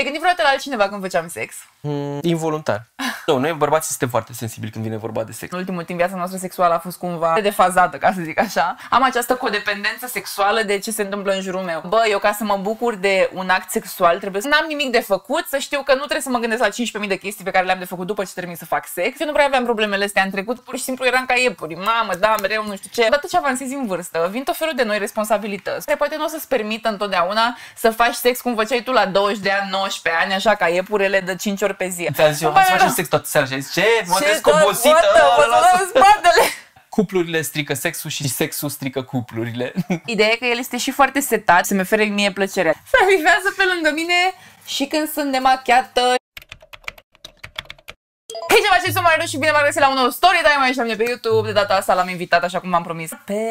Te-ai gândit vreodată la altcineva când făceam sex? Mm, involuntar. nu, noi bărbații suntem foarte sensibili când vine vorba de sex. În ultimul timp viața noastră sexuală a fost cumva defazată, ca să zic așa. Am această codependență sexuală de ce se întâmplă în jurul meu. Bă, eu ca să mă bucur de un act sexual trebuie să n-am nimic de făcut, să știu că nu trebuie să mă gândesc la 15.000 de chestii pe care le-am de făcut după ce termin să fac sex. Eu nu prea aveam problemele astea în trecut, pur și simplu eram ca iepuri. Mamă, da, mereu, nu știu ce. Odată ce avansezi în vârstă, vin tot felul de noi responsabilități. Care poate nu o să-ți permită întotdeauna să faci sex cum făceai tu la 20 de ani, 19 ani, așa ca iepurele de 5 ori pe zi. Ți-am zis, eu, hai să facem sex toată seara și ai zis, ce? Mă Ce trezesc tot, obosită. what the- lasă. mă dă în spatele. Cuplurile strică sexul și sexul strică cuplurile. Ideea e că el este și foarte setat, să-mi ofere mie plăcerea. Să vivează pe lângă mine și când sunt demachiată. Hei, ce faceți, sunt Marilu și bine v-am găsit la un nou story time aici la mine pe YouTube. De data asta l-am invitat așa cum v-am promis. Pe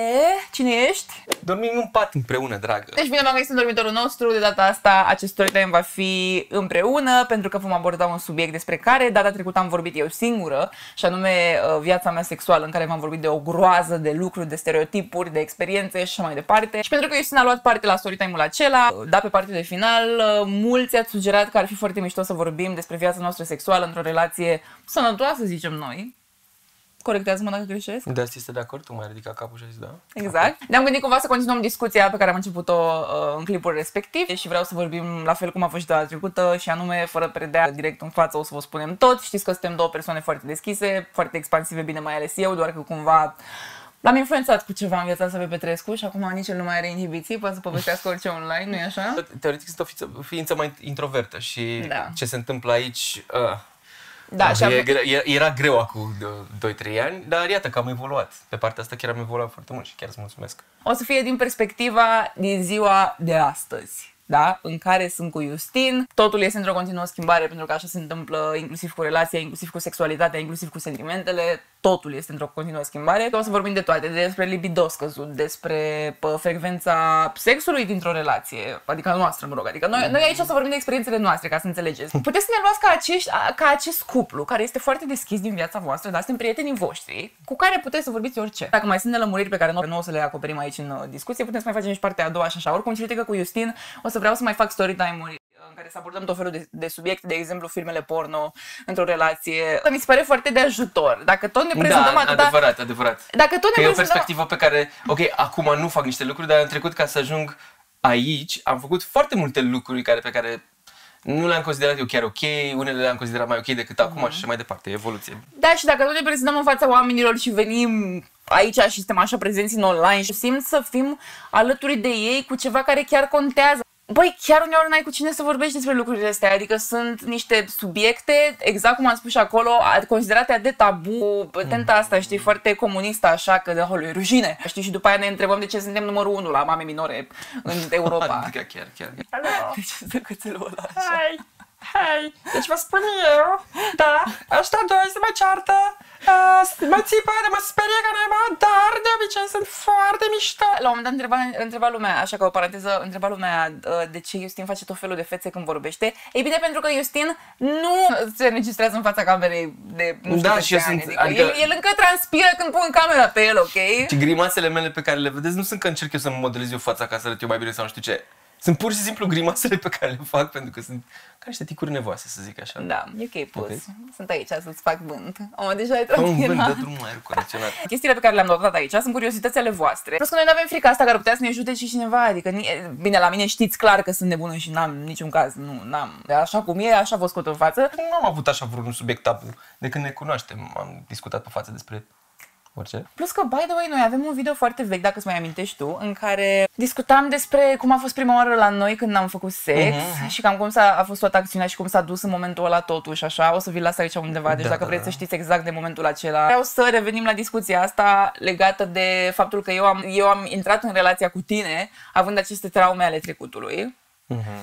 cine ești? Dormim în pat împreună, dragă. Deci bine v-am găsit în dormitorul nostru. De data asta acest story time va fi împreună pentru că vom aborda un subiect despre care data trecută am vorbit eu singură și anume uh, viața mea sexuală în care v-am vorbit de o groază de lucruri, de stereotipuri, de experiențe și așa mai departe. Și pentru că Justin a luat parte la story time-ul acela, uh, da pe partea de final, uh, mulți ați sugerat că ar fi foarte mișto să vorbim despre viața noastră sexuală într-o relație sănătoasă, zicem noi. Corectează-mă dacă greșesc. De asta este de acord? Tu mai ridicat capul și ai zis da? Exact. Ne-am gândit cumva să continuăm discuția pe care am început-o uh, în clipul respectiv și vreau să vorbim la fel cum a fost și data trecută și anume fără predea direct în față o să vă spunem tot. Știți că suntem două persoane foarte deschise, foarte expansive, bine mai ales eu, doar că cumva L-am influențat cu ceva în viața asta pe Petrescu și acum nici el nu mai are inhibiții, poate să povestească orice online, nu-i așa? Teoretic sunt o ființă, ființă mai introvertă și Da. ce se întâmplă aici... Uh, Da, și e, am- gre- e, era greu acum 2-3 ani, dar iată că am evoluat. Pe partea asta chiar am evoluat foarte mult și chiar îți mulțumesc. o să fie din perspectiva din ziua de astăzi. Da? În care sunt cu Justin. Totul este într-o continuă schimbare pentru că așa se întâmplă inclusiv cu relația, inclusiv cu sexualitatea, inclusiv cu sentimentele. Totul este într-o continuă schimbare. O să vorbim de toate, despre libido scăzut, despre pă, frecvența sexului dintr-o relație, adică a noastră, mă rog. Adică noi, noi aici o să vorbim de experiențele noastre, ca să înțelegeți. Puteți să ne luați ca, acești, a- ca acest cuplu, care este foarte deschis din viața voastră, dar suntem prietenii voștri, cu care puteți să vorbiți orice. Dacă mai sunt nelămuriri pe care nu, nu o să le acoperim aici în uh, discuție, putem să mai facem și partea a doua și așa. Oricum, cred că cu Justin o să vreau să mai fac story time-uri uh, în care să abordăm tot felul de, de subiecte, de exemplu filmele porno într-o relație. Mi se pare foarte de ajutor. Dacă tot ne prezentăm da, atâta... adevărat, adevărat. Dacă tot Că ne e o prezentăm... perspectivă pe care, ok, acum nu fac niște lucruri, dar în trecut ca să ajung aici, am făcut foarte multe lucruri care, pe care nu le-am considerat eu chiar ok, unele le-am considerat mai ok decât acum și așa mai departe, evoluție. Da, și dacă tot ne prezentăm în fața oamenilor și venim aici și suntem așa prezenți în online și simt să fim alături de ei cu ceva care chiar contează. Băi, chiar uneori n-ai cu cine să vorbești despre lucrurile astea, adică sunt niște subiecte, exact cum am spus și acolo, a- considerate de tabu, tenta asta, știi, foarte comunistă, așa, că de acolo e rușine. Știi, și după aia ne întrebăm de ce suntem numărul unu la mame minore în Europa. Adică chiar, chiar. De ce stă cățelul ăla așa? Hai, hai, deci vă spun eu, da, ăștia doi se mă ceartă, uh, mă țipă, de mă sperie ca naiba, dar de obicei sunt foarte mișto. La un moment dat întreba, întreba lumea, așa că o paranteză, întreba lumea uh, de ce Justin face tot felul de fețe când vorbește. Ei bine, pentru că Justin nu se înregistrează în fața camerei de nu știu Da, câți și eu ani. sunt- Adică, adică- el, el încă transpiră când pun camera pe el, ok? Și grimasele mele pe care le vedeți nu sunt că încerc eu să mă modelez eu fața ca să arăt eu mai bine sau nu știu ce. Sunt pur și simplu grimasele pe care le fac pentru că sunt ca niște ticuri nevoase, să zic așa. Da, e ok, pus. Ok. Sunt aici să-ți fac vânt. O, deja ai Ca un vânt, transpirat. dă drumul aer condiționat. Chestiile pe care le-am notat aici sunt curiosități ale voastre. Plus că noi nu avem frica asta care ar putea să ne ajute și cineva. Adică, ni- bine, la mine știți clar că sunt nebună și n-am niciun caz. Nu, n-am. Așa cum e, așa vă scot în față. Nu am avut așa vreun subiect tabu. De când ne cunoaștem, am discutat pe față despre orice. Plus că, by the way, noi avem un video foarte vechi, dacă îți mai amintești tu, în care discutam despre cum a fost prima oară la noi când am făcut sex Mhm, și cam cum s-a, a fost toată acțiunea și cum s-a dus în momentul ăla totuși, așa. O să vi-l las aici undeva, deci Da, dacă da, vreți da. să știți exact de momentul acela. Vreau să revenim la discuția asta legată de faptul că eu am, eu am intrat în relația cu tine având aceste traume ale trecutului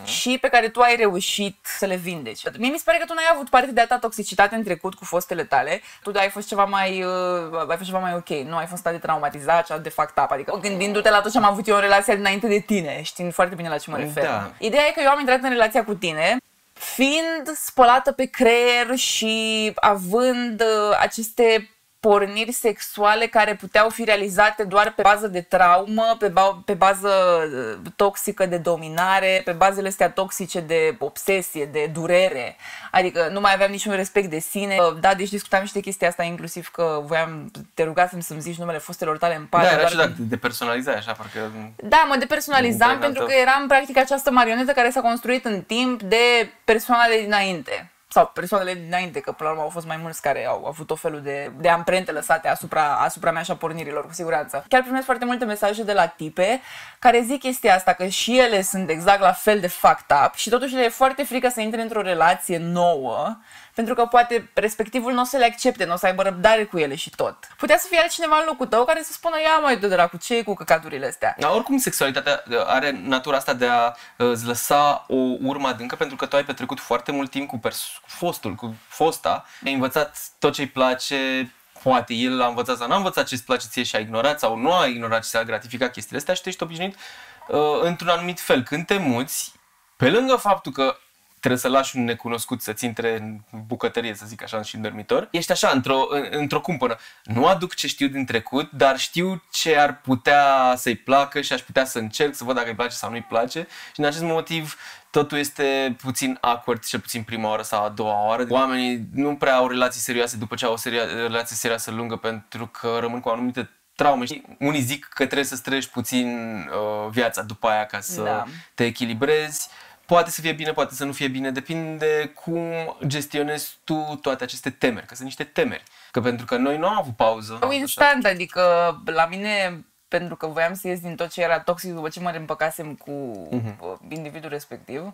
și pe care tu ai reușit să le vindeci. Mie mi se pare că tu n-ai avut parte de atâta toxicitate în trecut cu fostele tale. Tu ai fost ceva mai, uh, ai fost ceva mai ok, nu ai fost atât de traumatizat și atât de fucked up. Adică gândindu-te la tot ce am avut eu în relația dinainte de tine, știind foarte bine la ce mă refer. Da. Ideea e că eu am intrat în relația cu tine fiind spălată pe creier și având uh, aceste porniri sexuale care puteau fi realizate doar pe bază de traumă, pe, ba- pe bază uh, toxică de dominare, pe bazele astea toxice de obsesie, de durere. Adică nu mai aveam niciun respect de sine. Uh, Da, deci discutam și de chestia asta, inclusiv că voiam, te rugasem să-mi zici numele fostelor tale în Da, parte. era doar ciudat, că- de personalizare, așa, parcă... da, mă depersonalizam În pentru că tău. eram practic această marionetă care s-a construit în timp de persoanele dinainte. Sau persoanele dinainte, că până la urmă au fost mai mulți care au avut o felul de, de amprente lăsate asupra, asupra mea și a pornirilor, cu siguranță. Chiar primesc foarte multe mesaje de la tipe care zic chestia asta, că și ele sunt exact la fel de fucked up și totuși le e foarte frică să intre într-o relație nouă, pentru că poate respectivul nu o să le accepte, nu o să aibă răbdare cu ele și tot. Putea să fie altcineva în locul tău care să spună, ia mai de dracu, ce e cu căcaturile astea? Da, oricum sexualitatea uh, are natura asta de a uh, îți lăsa o urmă adâncă pentru că tu ai petrecut foarte mult timp cu, pers- cu fostul, cu fosta, ai învățat tot ce-i place, poate el a învățat sau n-a învățat ce-ți place ție și a ignorat sau nu a ignorat și s-a gratificat chestiile astea și tu ești obișnuit uh, într-un anumit fel. Când te muți, pe lângă faptul că trebuie să lași un necunoscut să-ți intre în bucătărie, să zic așa, și în dormitor. Ești așa, într-o, în- într-o cumpănă. Nu aduc ce știu din trecut, dar știu ce ar putea să-i placă și aș putea să încerc să văd dacă îi place sau nu-i place. Și din acest motiv totul este puțin awkward, cel puțin prima oară sau a doua oară. Oamenii nu prea au relații serioase după ce au o seria- relație serioasă lungă pentru că rămân cu anumite traume. Și unii zic că trebuie să străiești puțin uh, viața după aia ca să Da. te echilibrezi. Poate să fie bine, poate să nu fie bine, depinde cum gestionezi tu toate aceste temeri, că sunt niște temeri. Că pentru că noi nu am avut pauză. Au instant, adică la mine, pentru că voiam să ies din tot ce era toxic după ce mă reîmpăcasem cu uh, individul respectiv,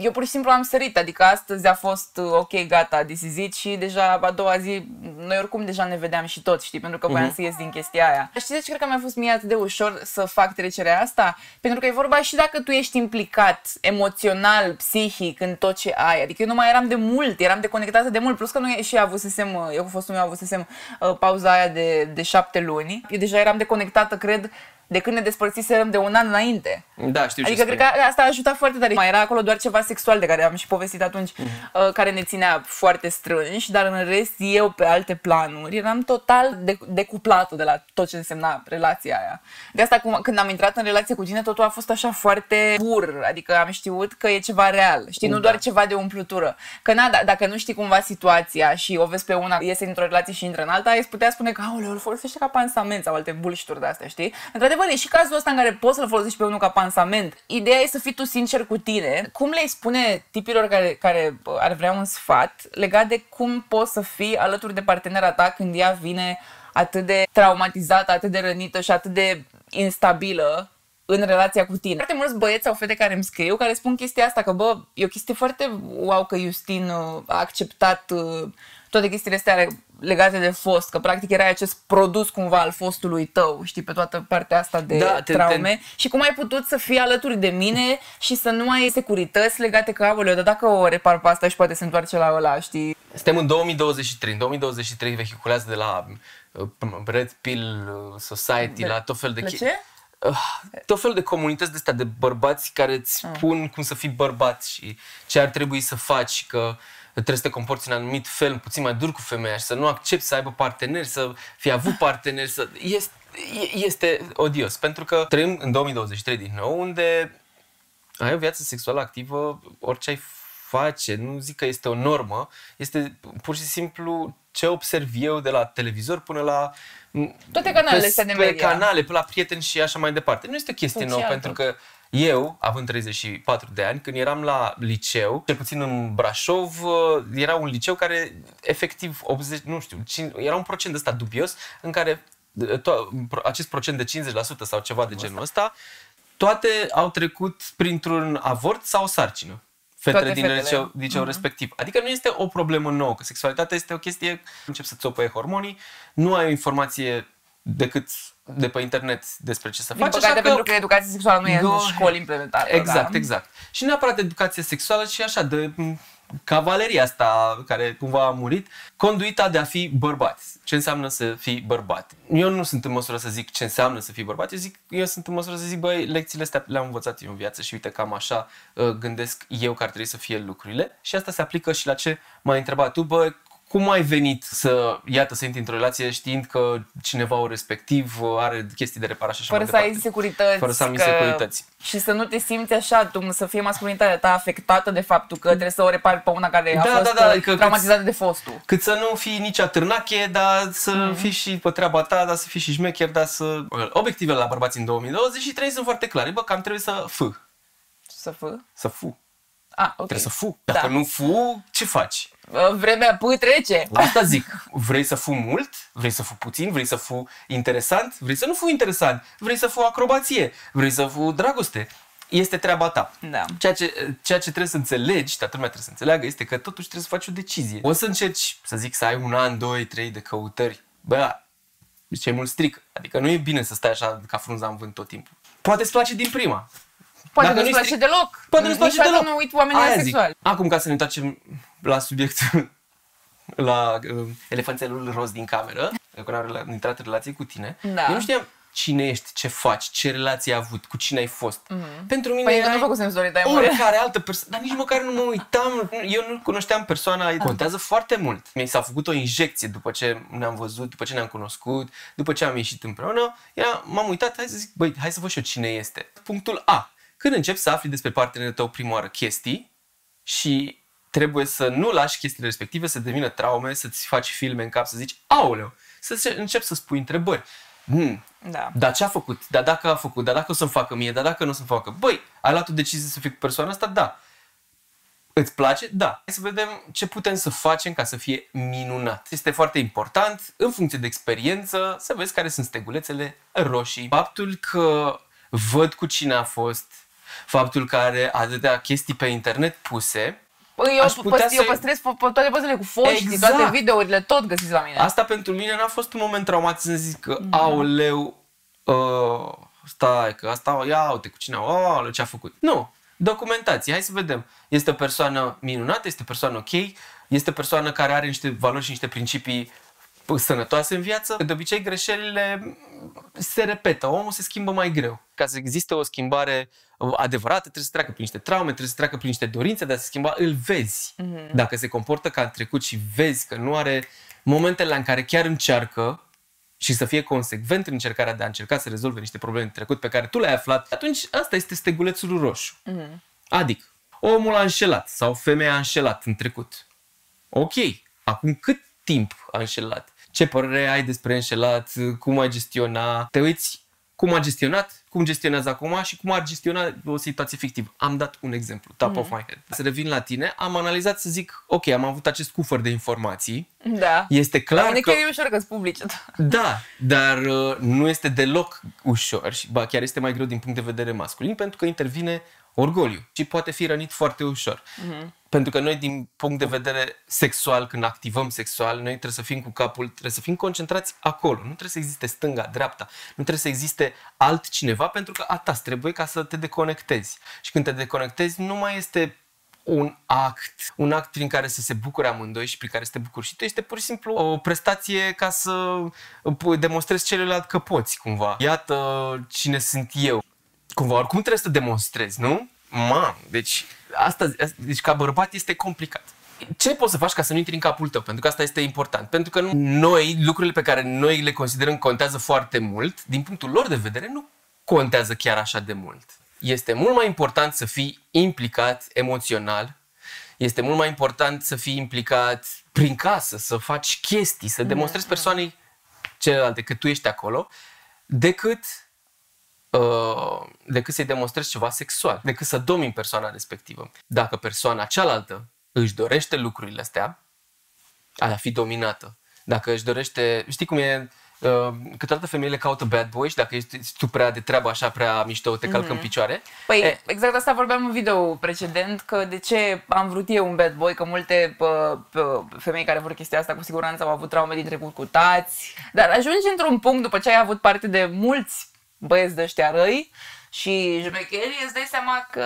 eu pur și simplu am sărit, adică astăzi a fost uh, ok, gata, this is it și deja a doua zi, noi oricum deja ne vedeam și tot, știi, pentru că voiam să ies din chestia aia. Știi de ce cred că mi-a fost mie atât de ușor să fac trecerea asta? Pentru că e vorba și dacă tu ești implicat emoțional, psihic în tot ce ai, adică eu nu mai eram de mult, eram deconectată de mult, plus că noi și avusesem, uh, eu cu fostul meu avusesem uh, pauza aia de, de șapte luni, eu deja eram deconectată, cred, de când ne despărțiserăm de un an înainte. Da, știu Adică ce cred că asta a ajutat foarte tare. Mai era acolo doar ceva sexual de care am și povestit atunci, uh, care ne ținea foarte strânși, dar în rest eu pe alte planuri eram total de- decuplată de la tot ce însemna relația aia. De asta cum, când am intrat în relație cu tine totul a fost așa foarte pur, adică am știut că e ceva real, știi, nu Da. doar ceva de umplutură. Că na, da- dacă nu știi cumva situația și o vezi pe una, iese într-o relație și intră în alta, îți putea spune că aoleu, îl folosește ca pansament sau alte bullshit de astea, știi? Într-adevăr, e și cazul ăsta în care poți să-l folosești pe unul ca pansament. Ideea e să fii tu sincer cu tine. Cum le spune tipilor care, care bă, ar vrea un sfat legat de cum poți să fii alături de partenera ta când ea vine atât de traumatizată, atât de rănită și atât de instabilă în relația cu tine. Foarte mulți băieți sau fete care îmi scriu, care spun chestia asta, că bă, e o chestie foarte wow că Justin uh, a acceptat uh, toate chestiile astea legate de fost, că practic era acest produs cumva al fostului tău, știi, pe toată partea asta de Da, te- traume. Și cum ai putut să fii alături de mine și să nu ai securități legate că, aoleu, dar dacă o repar pe asta și poate se întoarce la ăla, știi? Suntem în 2023. În 2023 vehiculează de la uh, Red Pill uh, Society, De- la tot fel de... la chi- ce? Uh, tot fel de comunități de astea de bărbați care îți Ah. spun cum să fii bărbat și ce ar trebui să faci, că trebuie să te comporți în anumit fel, puțin mai dur cu femeia și să nu accepti să aibă parteneri, să fi avut parteneri, să... Este, este odios, pentru că trăim în 2023 din nou, unde ai o viață sexuală activă, orice ai face, nu zic că este o normă, este pur și simplu ce observ eu de la televizor până la Toate canalele pe, astea de pe media. canale, pe la prieteni și așa mai departe. Nu este o chestie Social, nouă, pentru tot. că eu, având 34 de ani, când eram la liceu, cel puțin în Brașov, uh, era un liceu care efectiv 80, nu știu, 5, era un procent ăsta dubios în care uh, to- pro- acest procent de 50% sau ceva de genul ăsta, toate au trecut printr-un avort sau o sarcină. Fetele Toate din fetele. liceu, liceu respectiv. Adică nu este o problemă nouă, că sexualitatea este o chestie, încep să-ți opăie hormonii, nu ai o informație decât de pe internet despre ce să Din faci, păcate, așa că... pentru că educația sexuală nu e în Go- școli implementată. Exact, da? exact. Și neapărat educație sexuală și așa, de m, cavaleria asta care cumva a murit, conduita de a fi bărbat. Ce înseamnă să fii bărbat? Eu nu sunt în măsură să zic ce înseamnă să fii bărbat, eu, zic, eu sunt în măsură să zic, băi, lecțiile astea le-am învățat eu în viață și uite cam așa uh, gândesc eu că ar trebui să fie lucrurile. Și asta se aplică și la ce m-ai întrebat tu, băi, cum ai venit să, iată, să intri într-o relație știind că cineva o respectiv are chestii de reparat și așa Fără mai să ai departe? insecurități. Fără să am că- insecurități. Și să nu te simți așa, tu, să fie masculinitatea ta afectată de faptul că trebuie să o repari pe una care a Da, fost da, da, uh, adică traumatizată de fostul. Cât să nu fii nici atârnache, dar să Mhm. fii și pe treaba ta, dar să fii și șmecher, dar să... Obiectivele la bărbați în 2020 și trei sunt foarte clare. Bă, cam trebuie să fă. Să fă? Să fu. Ah, ok. Trebuie să fu. Dacă Da. nu fu, ce faci? Uh, Vremea pâ trece. Asta zic. Vrei să fu mult? Vrei să fu puțin? Vrei să fu interesant? Vrei să nu fu interesant? Vrei să fu acrobație? Vrei să fu dragoste? Este treaba ta. Da. Ceea ce, ceea ce trebuie să înțelegi, toată lumea trebuie să înțeleagă, este că totuși trebuie să faci o decizie. O să încerci, să zic, să ai un an, doi, trei de căutări. Bă, ce mult stric. Adică nu e bine să stai așa ca frunza în vânt tot timpul. Poate îți place din prima. Poate Dacă nu-ți nu-i place strict- deloc. Poate nu-ți place Niciodată deloc. nu uit oamenii Aia zic. asexuali. Acum, ca să ne întoarcem la subiectul, la uh, elefanțelul roz din cameră, când am rela- intrat în relație cu tine, Da. eu nu știam cine ești, ce faci, ce relație ai avut, cu cine ai fost. Pentru mine Păi eu erai nu făcusem story time ori. oricare altă persoană, dar nici măcar nu mă uitam, eu nu cunoșteam persoana, contează foarte mult. Mi s-a făcut o injecție după ce ne-am văzut, după ce ne-am cunoscut, după ce am ieșit împreună, era, m-am uitat, hai să zic, băi, hai să văd și eu cine este. Punctul A. Când începi să afli despre partenerul tău prima oară chestii și trebuie să nu lași chestiile respective să devină traume, să-ți faci filme în cap, să zici, aoleu, să începi să spui întrebări. Hmm, Da. dar ce a făcut? Dar dacă a făcut? Dar dacă o să-mi facă mie? Dar dacă nu o să-mi facă? Băi, ai luat o decizie să fii cu persoana asta? Da. Îți place? Da. Hai să vedem ce putem să facem ca să fie minunat. Este foarte important, în funcție de experiență, să vezi care sunt stegulețele roșii. Faptul că văd cu cine a fost, faptul că are atâtea chestii pe internet puse, Păi eu, Aș putea păst- eu să- păstrez po- po- toate pozele cu foști, Exact. toate videourile, tot găsiți la mine. Asta pentru mine n-a fost un moment traumatizant să zic că, aoleu, uh, stai, că asta, ia uite cu cine, aoleu, ce a făcut. Nu, documentație, hai să vedem. Este o persoană minunată, este o persoană ok, este o persoană care are niște valori și niște principii sănătoase în viață. De obicei, greșelile se repetă, omul se schimbă mai greu. Ca să existe o schimbare uh, adevărată, trebuie să treacă prin niște traume, trebuie să treacă prin niște dorințe de a se schimba, îl vezi. Dacă se comportă ca în trecut și vezi că nu are momentele în care chiar încearcă și să fie consecvent în încercarea de a încerca să rezolve niște probleme din trecut pe care tu le-ai aflat, atunci asta este stegulețul roșu. Adică, omul a înșelat sau femeia a înșelat în trecut. Ok, acum cât timp a înșelat? Ce părere ai despre înșelat? Cum ai gestiona? Te uiți cum a gestionat, cum gestionează acum și cum ar gestiona o situație fictivă. Am dat un exemplu, top of my head. Să revin la tine, am analizat să zic, ok, am avut acest cufăr de informații, Da. este La clar mine că... chiar e ușor că-s publice. Da, dar uh, nu este deloc ușor și ba, chiar este mai greu din punct de vedere masculin pentru că intervine orgoliu și poate fi rănit foarte ușor. Pentru că noi din punct de vedere sexual, când activăm sexual, noi trebuie să fim cu capul, trebuie să fim concentrați acolo. Nu trebuie să existe stânga, dreapta, nu trebuie să existe altcineva pentru că a ta îți trebuie ca să te deconectezi. Și când te deconectezi nu mai este un act, un act prin care să se bucure amândoi și prin care să te bucuri și tu, este pur și simplu o prestație ca să pu- demonstrezi celălalt că poți, cumva. Iată cine sunt eu. Cumva, oricum trebuie să demonstrezi, nu? Mam, deci, asta, deci ca bărbat este complicat. Ce poți să faci ca să nu intri în capul tău? Pentru că asta este important. Pentru că nu- noi, lucrurile pe care noi le considerăm contează foarte mult, din punctul lor de vedere, nu contează chiar așa de mult. Este mult mai important să fii implicat emoțional, este mult mai important să fii implicat prin casă, să faci chestii, să demonstrezi persoanei celelalte că tu ești acolo, decât uh, decât să-i demonstrezi ceva sexual, decât să domini persoana respectivă. Dacă persoana cealaltă își dorește lucrurile astea, a fi dominată. Dacă își dorește, știi cum e, uh, câteodată femeile caută bad boy și dacă ești tu prea de treabă așa, prea mișto, te calcă în picioare. Păi, E, exact asta vorbeam în video precedent, că de ce am vrut eu un bad boy, că multe pă, pă, femei care vor chestia asta cu siguranță au avut traume din trecut cu tați, dar ajungi într-un punct după ce ai avut parte de mulți băieți de ăștia răi și jmecheri, îți dai seama că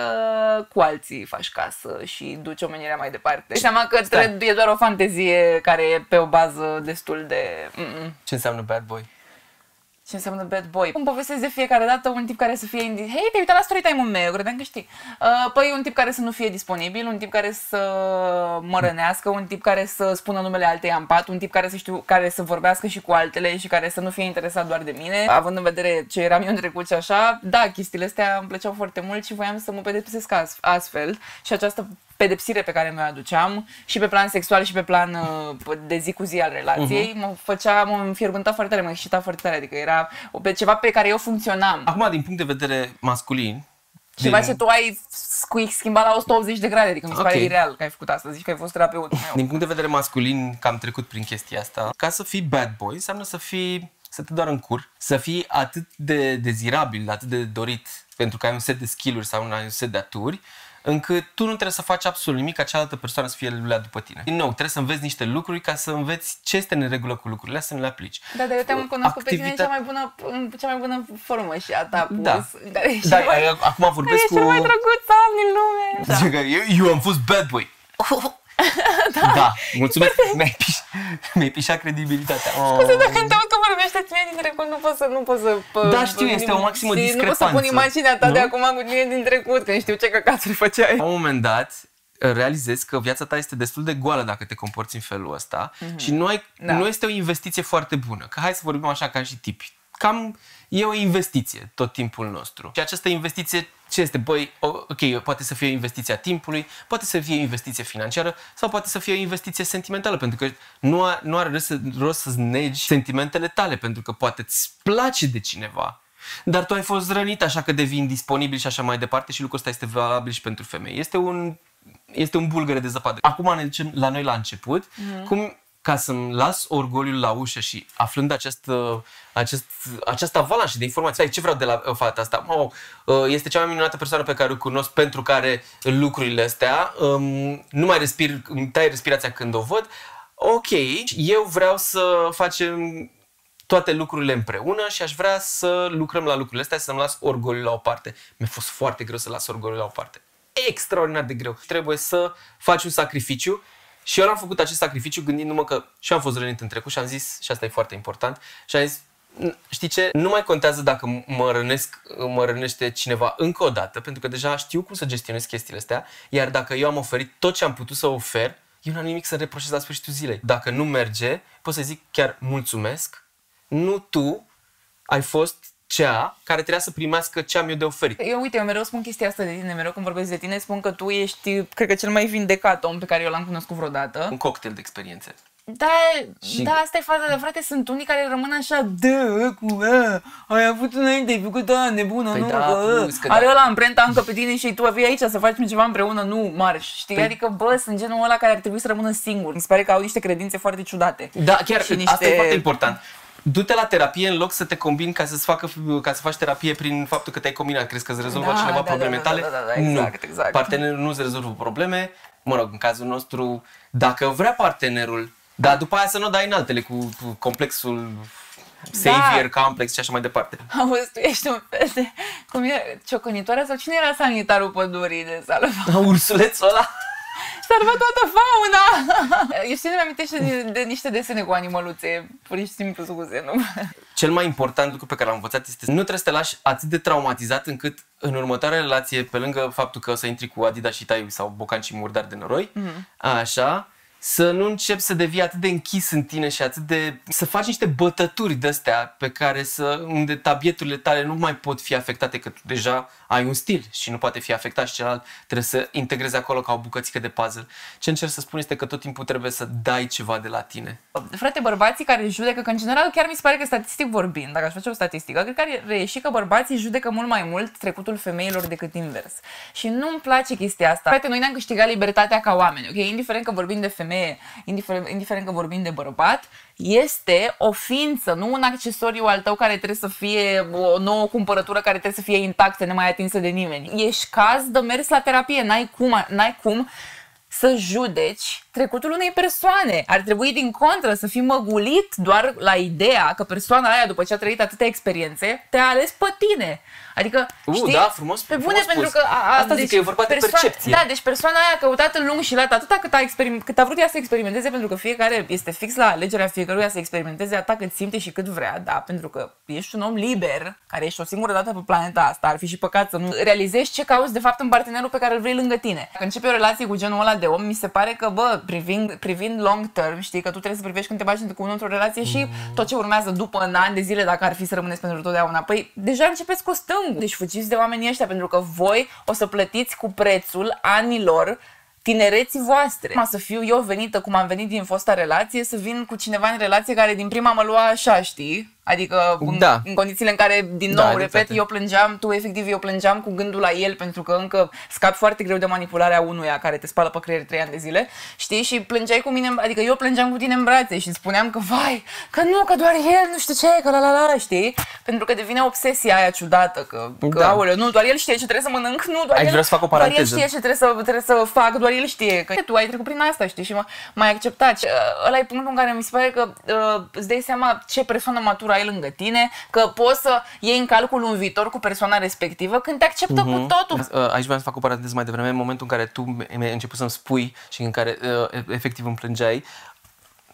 cu alții faci casă și duci omenirea mai departe. Îți dai seama că trebuie, e doar o fantezie care e pe o bază destul de... Mm-mm. ce înseamnă bad boy? Ce înseamnă bad boy? Îmi povestesc de fiecare dată un tip care să fie... Indi- Hei, te-ai uitat la story time-ul meu, credeam că știi. Uh, păi un tip care să nu fie disponibil, un tip care să mă rănească, un tip care să spună numele altei în pat, un tip care să știu, care să vorbească și cu altele și care să nu fie interesat doar de mine. Având în vedere ce eram eu în trecut și așa, da, chestiile astea îmi plăceau foarte mult și voiam să mă pedepsesc as- astfel. Și această pedepsire pe care mi-o aduceam și pe plan sexual și pe plan uh, de zi cu zi al relației, uh-huh. mă făcea, mă înfierbânta foarte tare, mă excita foarte tare, adică era o- pe ceva pe care eu funcționam. Acum, din punct de vedere masculin, Ceva din- ce tu ai scu- schimbat la 180 de grade, adică mi se pare Ok. ireal că ai făcut asta, zici că ai fost terapeutul meu. Din punct de vedere masculin, că am trecut prin chestia asta, ca să fii bad boy, înseamnă să fii, să te doar în cur, să fii atât de dezirabil, atât de dorit, pentru că ai un set de skill-uri sau ai un set de aturi, încât tu nu trebuie să faci absolut nimic ca cealaltă persoană să fie lulea după tine. Din nou, trebuie să înveți niște lucruri ca să înveți ce este în regulă cu lucrurile, să nu le aplici. Da, dar eu te-am cunoscut pe tine în cea Activita- mai bună, în cea mai bună formă și a ta pus, Da. în care ești Da, cel mai, acum care vorbesc ești cu... cel mai drăguț om din lume. Da. Zice că eu, eu am fost bad boy. da. da, mulțumesc. Mi-ai, piș, mi-ai pișat credibilitatea. Oh. Scuze, dacă te aud că vorbește ție din trecut, nu pot să, nu pot să... pă- Da, știu, este o maximă știi, Nu pot să pun discrepanță, imaginea ta de nu? acum cu tine din trecut, că știu ce căcaturi făceai. La un moment dat, realizezi că viața ta este destul de goală dacă te comporți în felul ăsta și nu, ai, Da. nu este o investiție foarte bună. Că hai să vorbim așa ca și tipi. Cam e o investiție tot timpul nostru. Și această investiție ce este? Băi, o- ok, poate să fie o investiție a timpului, poate să fie o investiție financiară sau poate să fie o investiție sentimentală, pentru că nu, a, nu are rost, să, rost să-ți negi sentimentele tale, pentru că poate îți place de cineva. Dar tu ai fost rănit, așa că devin disponibil și așa mai departe și lucrul ăsta este valabil și pentru femei. Este un, este un bulgăre de zăpadă. Acum ne ducem la noi la început, mm. cum ca să-mi las orgoliul la ușă și aflând acest, uh, acest, această avalanșă de informații, ai, ce vreau de la uh, fata asta? Oh, uh, este cea mai minunată persoană pe care o cunosc pentru care lucrurile astea, um, nu mai respir, îmi tai respirația când o văd, ok, eu vreau să facem toate lucrurile împreună și aș vrea să lucrăm la lucrurile astea, să-mi las orgoliul la o parte. Mi-a fost foarte greu să las orgoliul la o parte. Extraordinar de greu. Trebuie să faci un sacrificiu și eu am făcut acest sacrificiu gândindu-mă că și eu am fost rănit în trecut și am zis, și asta e foarte important, și am zis, "N- știi ce, nu mai contează dacă mă, rănesc, mă rănește cineva încă o dată, pentru că deja știu cum să gestionez chestiile astea, iar dacă eu am oferit tot ce am putut să ofer, eu n-am nimic să reproșez la sfârșitul zilei. Dacă nu merge, pot să zic chiar mulțumesc, nu tu ai fost cea care trebuia să primească ce am eu de oferit. Eu, uite, eu mereu spun chestia asta de tine, mereu când vorbesc de tine, spun că tu ești, cred că, cel mai vindecat om pe care eu l-am cunoscut vreodată. Un cocktail de experiențe. Da, Și- da, asta e faza de frate, sunt unii care rămân așa, dă, cu, a, ai avut înainte, ai făcut, da, nebună, Păi nu, da, că, plus că are da. ăla amprenta încă pe tine și tu vii aici să facem ceva împreună, nu marș, știi? Păi- Adică, bă, sunt genul ăla care ar trebui să rămână singur. Mi se pare că au niște credințe foarte ciudate. Da, chiar, Și asta niște- e foarte important. Du-te la terapie în loc să te combini ca să facă ca să faci terapie prin faptul că te-ai combinat. Crezi că îți rezolvă Da, cineva da, probleme da, da, tale? da, da, da, exact, nu. exact. Partenerul nu îți rezolvă probleme. Mă rog, în cazul nostru, dacă vrea partenerul, dar după aia să nu dai în altele cu, cu complexul savior complex și așa mai departe. Auzi, tu ești un fel de, cum e, ciocănitoarea sau cine era sanitarul pădurii de salva? Ursulețul ăla? Salva toată fauna! Eu știu, mi amintește de, de niște desene cu animăluțe, pur și simplu scuze, nu? Cel mai important lucru pe care l-am învățat este să nu trebuie să te lași atât de traumatizat încât în următoarea relație, pe lângă faptul că o să intri cu Adidas și Tai sau bocanci murdari de noroi, Mhm. așa, să nu începi să devii atât de închis în tine și atât de... să faci niște bătături de-astea pe care să... unde tabieturile tale nu mai pot fi afectate, că tu deja ai un stil și nu poate fi afectat și celălalt trebuie să integrezi acolo ca o bucățică de puzzle. Ce încerc să spun este că tot timpul trebuie să dai ceva de la tine. Frate, bărbații care judecă, că în general chiar mi se pare că statistic vorbind, dacă aș face o statistică, cred că ar reieși că bărbații judecă mult mai mult trecutul femeilor decât invers. Și nu-mi place chestia asta. Frate, noi ne-am câștigat libertatea ca oameni, ok? Indiferent că vorbim de femeie, indiferent, indiferent că vorbim de bărbat, este o ființă, nu un accesoriu al tău care trebuie să fie o nouă cumpărătură care trebuie să fie intactă, nemai atinsă de nimeni. Ești caz de mers la terapie, n-ai cum, n-ai cum să judeci trecutul unei persoane. Ar trebui din contră să fii măgulit doar la ideea că persoana aia, după ce a trăit atâtea experiențe, te-a ales pe tine. Adică, Uh, știi? da, frumos- Pe bune, frumos pentru spus. că... A, a, Asta zic că e vorba de percepție. Da, deci persoana aia a căutat în lung și lat atâta cât a, experim- cât a vrut ea să experimenteze, pentru că fiecare este fix la alegerea fiecăruia să experimenteze atât cât simte și cât vrea, da, pentru că ești un om liber, care ești o singură dată pe planeta asta, ar fi și păcat să nu realizezi ce cauți de fapt în partenerul pe care îl vrei lângă tine. Când începe o relație cu genul ăla de om, mi se pare că, bă, privind, privind long term, știi, că tu trebuie să privești când te bagi cu unul într-o relație și tot ce urmează după în ani de zile, dacă ar fi să rămâneți pentru totdeauna. Păi, deja începeți cu stângul. Deci fugiți de oamenii ăștia, pentru că voi o să plătiți cu prețul anilor tinereții voastre. Ma să fiu eu venită cum am venit din fosta relație, să vin cu cineva în relație care din prima mă lua așa, știi? Adică în, Da. în condițiile în care, din Da, nou, ai repet, dreptate. eu plângeam, tu efectiv eu plângeam cu gândul la el pentru că încă scap foarte greu de manipularea unuia care te spală pe creier trei ani de zile, știi? Și plângeai cu mine, adică eu plângeam cu tine în brațe și îți spuneam că vai, că nu, că doar el, nu știu ce, că la la la, știi? Pentru că devine obsesia aia ciudată, că, că Da. aoleu, nu, doar el știe ce trebuie să mănânc, nu, doar Aici el, vreau să fac o doar el paranteză. știe ce trebuie să, trebuie să fac, doar el știe că tu ai trecut prin asta, știi, și mă, mai acceptat. Și, uh, ăla e punctul în care mi se pare că uh, îți dai seama ce persoană matură ai lângă tine, că poți să iei în calcul un viitor cu persoana respectivă când te acceptă Mhm. cu totul. Uh, Aici vreau să fac o paranteză mai devreme, în momentul în care tu mi-ai început să-mi spui și în care uh, efectiv îmi plângeai,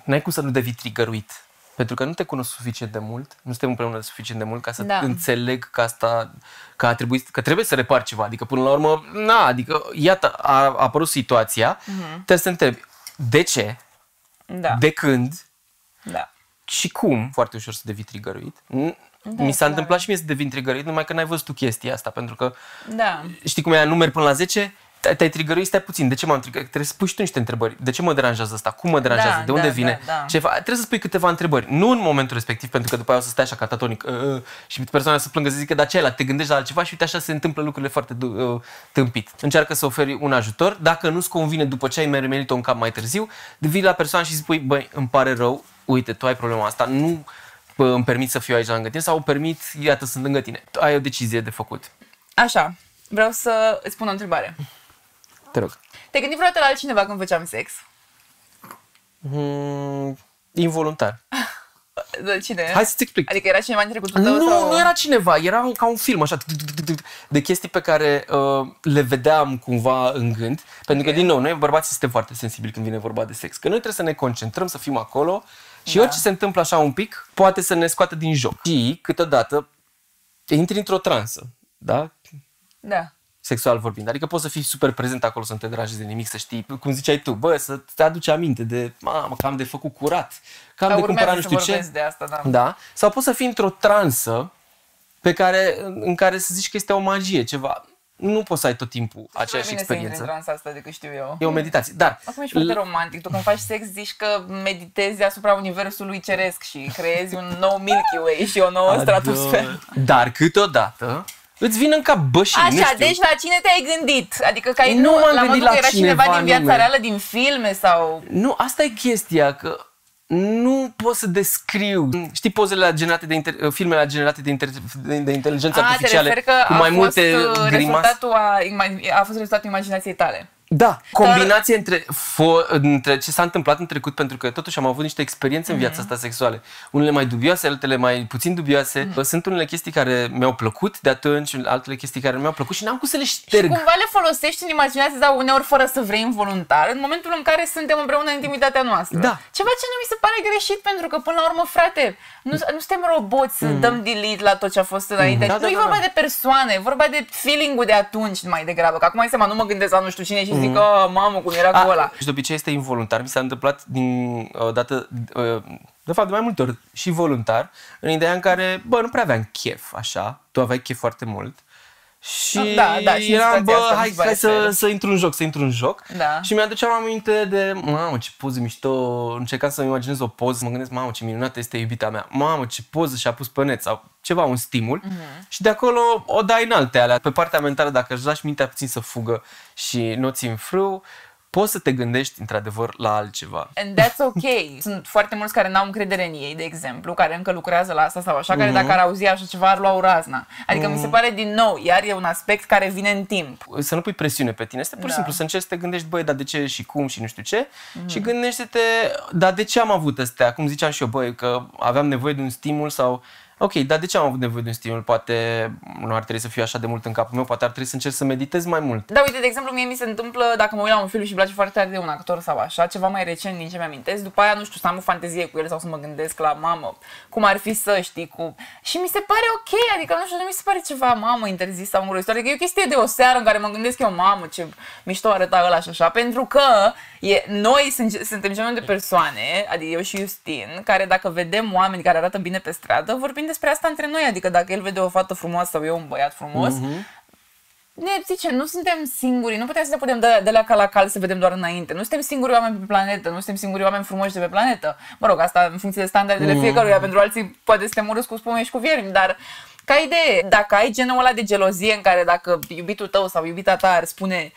n-ai cum să nu devii trigăruit. Pentru că nu te cunosc suficient de mult, nu suntem împreună suficient de mult ca să Da. înțeleg că asta, că, a trebuit, că trebuie să repar ceva. Adică până la urmă, na, adică iată, a, a apărut situația, trebuie să te întrebi de ce, Da, de când da. Și cum. Foarte ușor să devii trigăruit. N- Da, Mi s-a clar. întâmplat și mie să devin trigăruit, numai că n-ai văzut tu chestia asta, pentru că Da. știi cum e, numeri până la 10, te- te-ai trigăruit, stai puțin, de ce m-am trigărit? Trebuie să pui și tu niște întrebări. De ce mă deranjează asta? Cum mă deranjează? Da, de unde da, vine? da, da. Ce fa- Trebuie să spui câteva întrebări. Nu în momentul respectiv, pentru că după aia o să stai așa catatonic uh, uh, și persoana să plângă să zică, dar ce e ăla? Te gândești la altceva și uite așa se întâmplă lucrurile foarte du- uh, tâmpit. Încearcă să oferi un ajutor. Dacă nu-ți convine după ce ai merit-o în cap mai târziu, vii la persoană și spui, băi, îmi pare rău, uite, tu ai problema asta, nu bă, îmi permit să fiu aici lângă tine sau permit, iată, sunt lângă tine. Ai o decizie de făcut. Așa, vreau să îți pun o întrebare. Te rog. Te-ai gândit vreodată la altcineva când făceam sex? Mm, involuntar. De cine? Hai să-ți explic. Adică era cineva în trecutul tău? Nu, sau... nu era cineva, era ca un film așa de chestii pe care uh, le vedeam cumva în gând. Pentru că, din nou, noi bărbații suntem foarte sensibili când vine vorba de sex. Că noi trebuie să ne concentrăm, să fim acolo și Da. orice se întâmplă așa un pic poate să ne scoată din joc. Și câteodată intri într-o transă, da? Da. sexual vorbind. Adică poți să fii super prezent acolo, să nu te deranjezi de nimic, să știi, cum ziceai tu, bă, să te aduci aminte de, mamă, că am de făcut curat, că am Dar de cumpărat urmează nu să știu ce. vorbesc de asta, da. Da? Sau poți să fii într-o transă pe care, în care să zici că este o magie, ceva. Nu poți să ai tot timpul aceeași Mai bine să intri în experiență. transa asta decât știu eu. E o meditație. Dar, Acum ești foarte romantic. Tu când faci sex zici că meditezi asupra universului ceresc și creezi un nou Milky Way și o nouă stratosferă. dar câteodată îți vin în cap, bă, și nu Așa, știu. deci la cine te-ai gândit? Adică că ai Nu nu, m-am la gândit modul la că era cineva cineva din viața anume. reală, din filme sau... Nu, asta e chestia, că nu pot să descriu. Știi pozele generate de inter- filmele generate de, inter- de, de inteligență A, te artificiale referi că cu a mai fost multe uh, grimase? rezultatul a, ima- a fost rezultatul imaginației tale. Da, combinație între, fo- între ce s-a întâmplat în trecut, pentru că totuși am avut niște experiențe în Mhm. viața asta sexuale. Unele mai dubioase, altele mai puțin dubioase. Mhm. Sunt unele chestii care mi-au plăcut de atunci, altele chestii care nu mi-au plăcut și n-am cum să le Și șterg. cumva le folosești în imaginație, dar uneori fără să vrei involuntar, în momentul în care suntem împreună în intimitatea noastră. Da. Ceva ce nu mi se pare greșit, pentru că până la urmă, frate, nu, nu suntem roboți să dăm delete la tot ce a fost înainte. Da, nu da, e da, vorba da. de persoane, e vorba de feeling-ul de atunci mai degrabă. Că acum ai seama, nu mă gândesc la nu știu cine și zic, oh, mamă, cum era cu ăla. Și de obicei este involuntar. Mi s-a întâmplat din o dată, uh, de fapt de mai multe ori și voluntar, în ideea în care, bă, nu prea aveam chef, așa. Tu aveai chef foarte mult. Și Da, da, și în eram, situația bă, asta hai, nu-ți va hai să, refer. să intru în joc, să intru în joc. Da. Și mi-aduceam aminte de, mamă, ce poză mișto, încercam să-mi imaginez o poză, să mă gândesc, mamă, ce minunată este iubita mea, mamă, ce poză și-a pus pe net sau ceva, un stimul. Mhm. Și de acolo o dai în alte alea. Pe partea mentală, dacă își lași mintea puțin să fugă și nu o ții în frâu, poți să te gândești într-adevăr la altceva. And that's ok. Sunt foarte mulți care n-au încredere în ei, de exemplu, care încă lucrează la asta sau așa, care Mhm. dacă ar auzi așa ceva ar lua o razna. Adică mi se pare din nou, iar e un aspect care vine în timp. Să nu pui presiune pe tine, este pur și Da. simplu să încerci să te gândești, băi, dar de ce și cum și nu știu ce. Și gândește-te, dar de ce am avut astea? Cum ziceam și eu, băi, că aveam nevoie de un stimul sau... Ok, dar de ce am avut nevoie de un stimul? Poate nu ar trebui să fiu așa de mult în capul meu, poate ar trebui să încerc să meditez mai mult. Da, uite, de exemplu, mie mi se întâmplă, dacă mă uit la un film și îmi place foarte tare de un actor sau așa, ceva mai recent din ce mi-amintesc, după aia, nu știu, să am o fantezie cu el sau să mă gândesc la mamă, cum ar fi să știi, cu... Și mi se pare ok, adică nu știu, nu mi se pare ceva, mamă, interzis sau îngrozitor, adică e o chestie de o seară în care mă gândesc eu, mamă, ce mișto arăta ăla și așa, pentru că e, noi sunt, suntem genul de persoane, adică eu și Justin, care dacă vedem oameni care arată bine pe stradă, vorbim despre asta între noi, adică dacă el vede o fată frumoasă sau eu un băiat frumos, ne zice, nu suntem singuri, nu putem să ne putem de, de la cal la cal să vedem doar înainte. Nu suntem singuri oameni pe planetă, nu suntem singuri oameni frumoși de pe planetă. Mă rog, asta în funcție de standardele Mm. fiecăruia, pentru alții poate suntem urâți cu spume și cu viermi, dar ca idee, dacă ai genul ăla de gelozie în care dacă iubitul tău sau iubita ta ar spune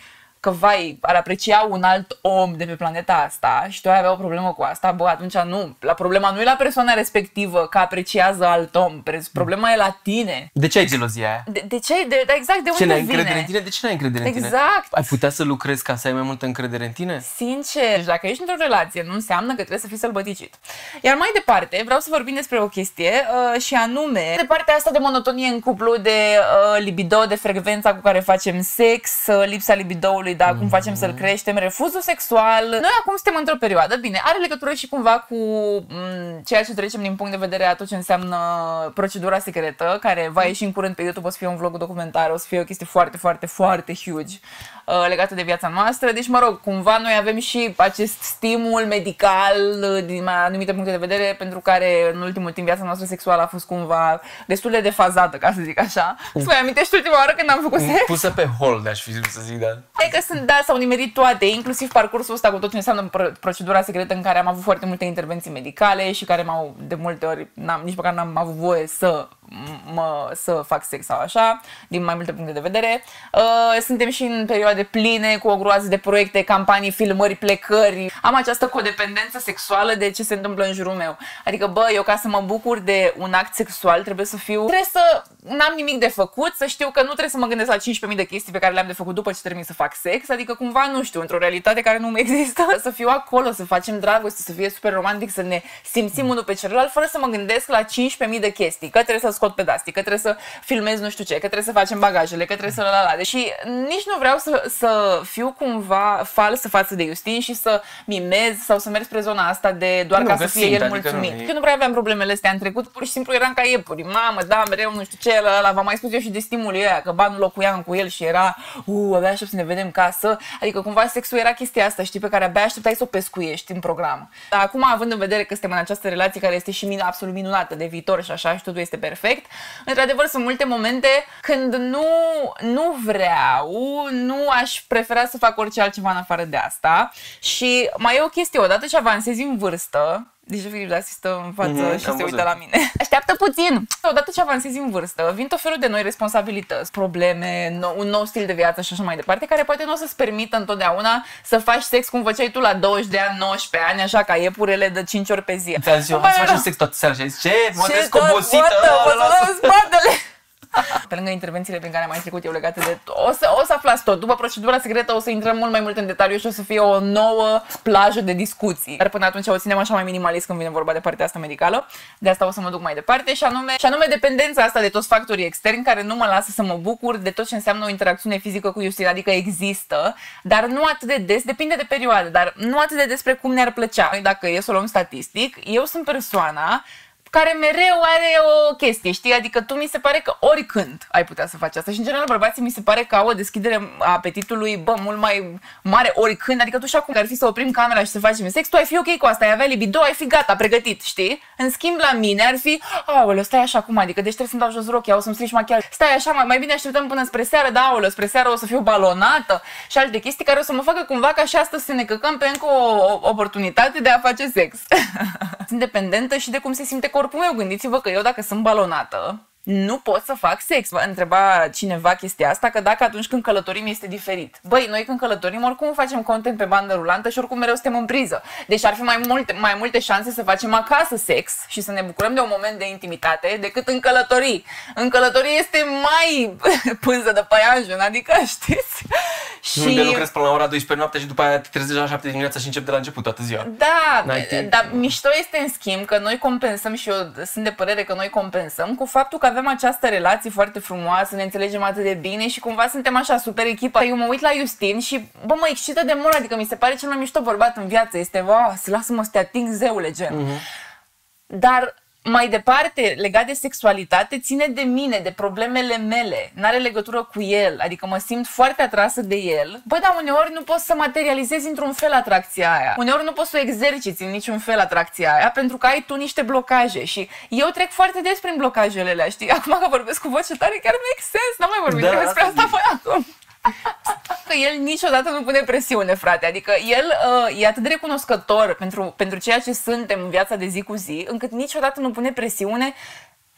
că, vai, ar aprecia un alt om de pe planeta asta și tu ai avea o problemă cu asta, bă, atunci nu. La problema nu e la persoana respectivă că apreciază alt om, pre- problema e la tine. De ce ai gelozia aia? De, de ce? De, de, exact, de Ce unde n-ai vine? încredere în tine? De ce n-ai încredere în tine? Exact. Ai putea să lucrezi ca să ai mai multă încredere în tine? Sincer, deci dacă ești într-o relație, nu înseamnă că trebuie să fii sălbăticit. Iar mai departe, vreau să vorbim despre o chestie uh, și anume, de partea asta de monotonie în cuplu, de uh, libido, de frecvența cu care facem sex, uh, lipsa libidoului, da, cum facem să-l creștem, refuzul sexual. Noi acum suntem într-o perioadă, bine, are legătură și cumva cu m, ceea ce trecem din punct de vedere a tot ce înseamnă procedura secretă, care va ieși în curând pe YouTube, o să fie un vlog documentar, o să fie o chestie foarte, foarte, foarte huge uh, legată de viața noastră. Deci, mă rog, cumva noi avem și acest stimul medical uh, din anumite puncte de vedere pentru care în ultimul timp viața noastră sexuală a fost cumva destul de defazată, ca să zic așa. Îți mai amintești ultima oară când am făcut sex? Pusă pe hold, aș fi vrut să zic, da. E că sunt, da, s-au nimerit toate, inclusiv parcursul ăsta cu tot ce înseamnă pro- procedura secretă în care am avut foarte multe intervenții medicale și care m-au, de multe ori, n-am, nici măcar n-am avut voie să mă, să fac sex sau așa, din mai multe puncte de vedere. Uh, suntem și în perioade pline cu o groază de proiecte, campanii, filmări, plecări. Am această codependență sexuală de ce se întâmplă în jurul meu. Adică, bă, eu ca să mă bucur de un act sexual trebuie să fiu, trebuie să n-am nimic de făcut, să știu că nu trebuie să mă gândesc la 15.000 de chestii pe care le-am de făcut după ce termin să fac sex, adică cumva, nu știu, într-o realitate care nu există, să fiu acolo, să facem dragoste, să fie super romantic, să ne simțim unul pe celălalt, fără să mă gândesc la 15.000 de chestii, că trebuie să scot pedastii, că trebuie să filmez nu știu ce, că trebuie să facem bagajele, că trebuie să la la la. Deși nici nu vreau să, să fiu cumva falsă față de Justin și să mimez sau să merg spre zona asta de doar Nu, ca că să fie simt, el adică nu mulțumit. e- Eu nu prea aveam problemele astea în trecut, pur și simplu eram ca iepuri. Mamă, da, mereu nu știu ce, la, la, v-am mai spus eu și de stimulul ăia, că ba nu locuiam cu el și era, uh, abia aștept să ne vedem casă. Adică cumva sexul era chestia asta, știi, pe care abia așteptai să o pescuiești în program. Dar acum, având în vedere că suntem în această relație care este și min- absolut minunată de viitor și așa și totul este perfect, într-adevăr sunt multe momente când nu, nu vreau, nu aș prefera să fac orice altceva în afară de asta. Și mai e o chestie, odată ce avansezi în vârstă, deci Filip asistă în față Mhm, și am se uită văzut. la mine. Așteaptă puțin! Odată ce avansezi în vârstă, vin tot felul de noi responsabilități, probleme, nou, un nou stil de viață și așa mai departe, care poate nu o să-ți permită întotdeauna să faci sex cum făceai tu la 20 de ani, 19 ani, așa ca iepurele de 5 ori pe zi. Ți-am zis eu, Îmi hai să pare facem rău. sex toată seara și ai zis, ce? Mă Ce trezesc tot? obosită, What the- ăla, mă lasă. sună în spatele! Pe lângă intervențiile prin care am mai trecut eu legate de... O să, o să aflați tot. După procedura secretă o să intrăm mult mai mult în detaliu și o să fie o nouă plajă de discuții. Dar până atunci o ținem așa mai minimalist când vine vorba de partea asta medicală. De asta o să mă duc mai departe și anume, și anume dependența asta de toți factorii externi care nu mă lasă să mă bucur de tot ce înseamnă o interacțiune fizică cu Justin. Adică există, dar nu atât de des, depinde de perioadă, dar nu atât de despre cum ne-ar plăcea. Noi, Dacă e să o luăm statistic, eu sunt persoana care mereu are o chestie, știi? Adică tu mi se pare că oricând ai putea să faci asta. Și în general bărbații mi se pare că au o deschidere a apetitului, bă, mult mai mare oricând. Adică tu și acum ar fi să oprim camera și să facem sex, tu ai fi ok cu asta, ai avea libido, ai fi gata, pregătit, știi? În schimb la mine ar fi, aoleu, stai așa cum, adică deci trebuie să-mi dau jos rochia, o să-mi strici machiaj. Stai așa, mai, mai bine așteptăm până spre seară, da, aoleu, spre seară o să fiu balonată și alte chestii care o să mă facă cumva ca și astăzi să ne căcăm pe încă o, o oportunitate de a face sex. sunt dependentă și de cum se simte corpul meu. Gândiți-vă că eu dacă sunt balonată, nu pot să fac sex. Va întreba cineva chestia asta, că dacă atunci când călătorim este diferit. Băi, noi când călătorim oricum facem content pe bandă rulantă și oricum mereu suntem în priză. Deci ar fi mai multe, mai multe șanse să facem acasă sex și să ne bucurăm de un moment de intimitate decât în călătorii. În călătorii este mai pânză de păianjen, adică știți? Și... Nu de lucrezi până la ora 12 noapte și după aia te trezești la 7 dimineața și începi de la început toată ziua. Da, dar mișto este în schimb că noi compensăm și eu sunt de părere că noi compensăm cu faptul că avem această relație foarte frumoasă, ne înțelegem atât de bine și cumva suntem așa super echipă. Eu mă uit la Justin și bă, mă excită de mult, adică mi se pare cel mai mișto bărbat în viață. Este, va, să lasă-mă să te ating zeule, gen. Uh-huh. Dar mai departe, legat de sexualitate, ține de mine, de problemele mele. N-are legătură cu el. Adică mă simt foarte atrasă de el. Băi, dar uneori nu poți să materializezi într-un fel atracția aia. Uneori nu poți să o exerciți în niciun fel atracția aia, pentru că ai tu niște blocaje. Și eu trec foarte des prin blocajele alea, știi? Acum că vorbesc cu voce tare, chiar make sense. N-am mai vorbit da, despre asta până acum că el niciodată nu pune presiune, frate. Adică el uh, e atât de recunoscător pentru, pentru ceea ce suntem în viața de zi cu zi, încât niciodată nu pune presiune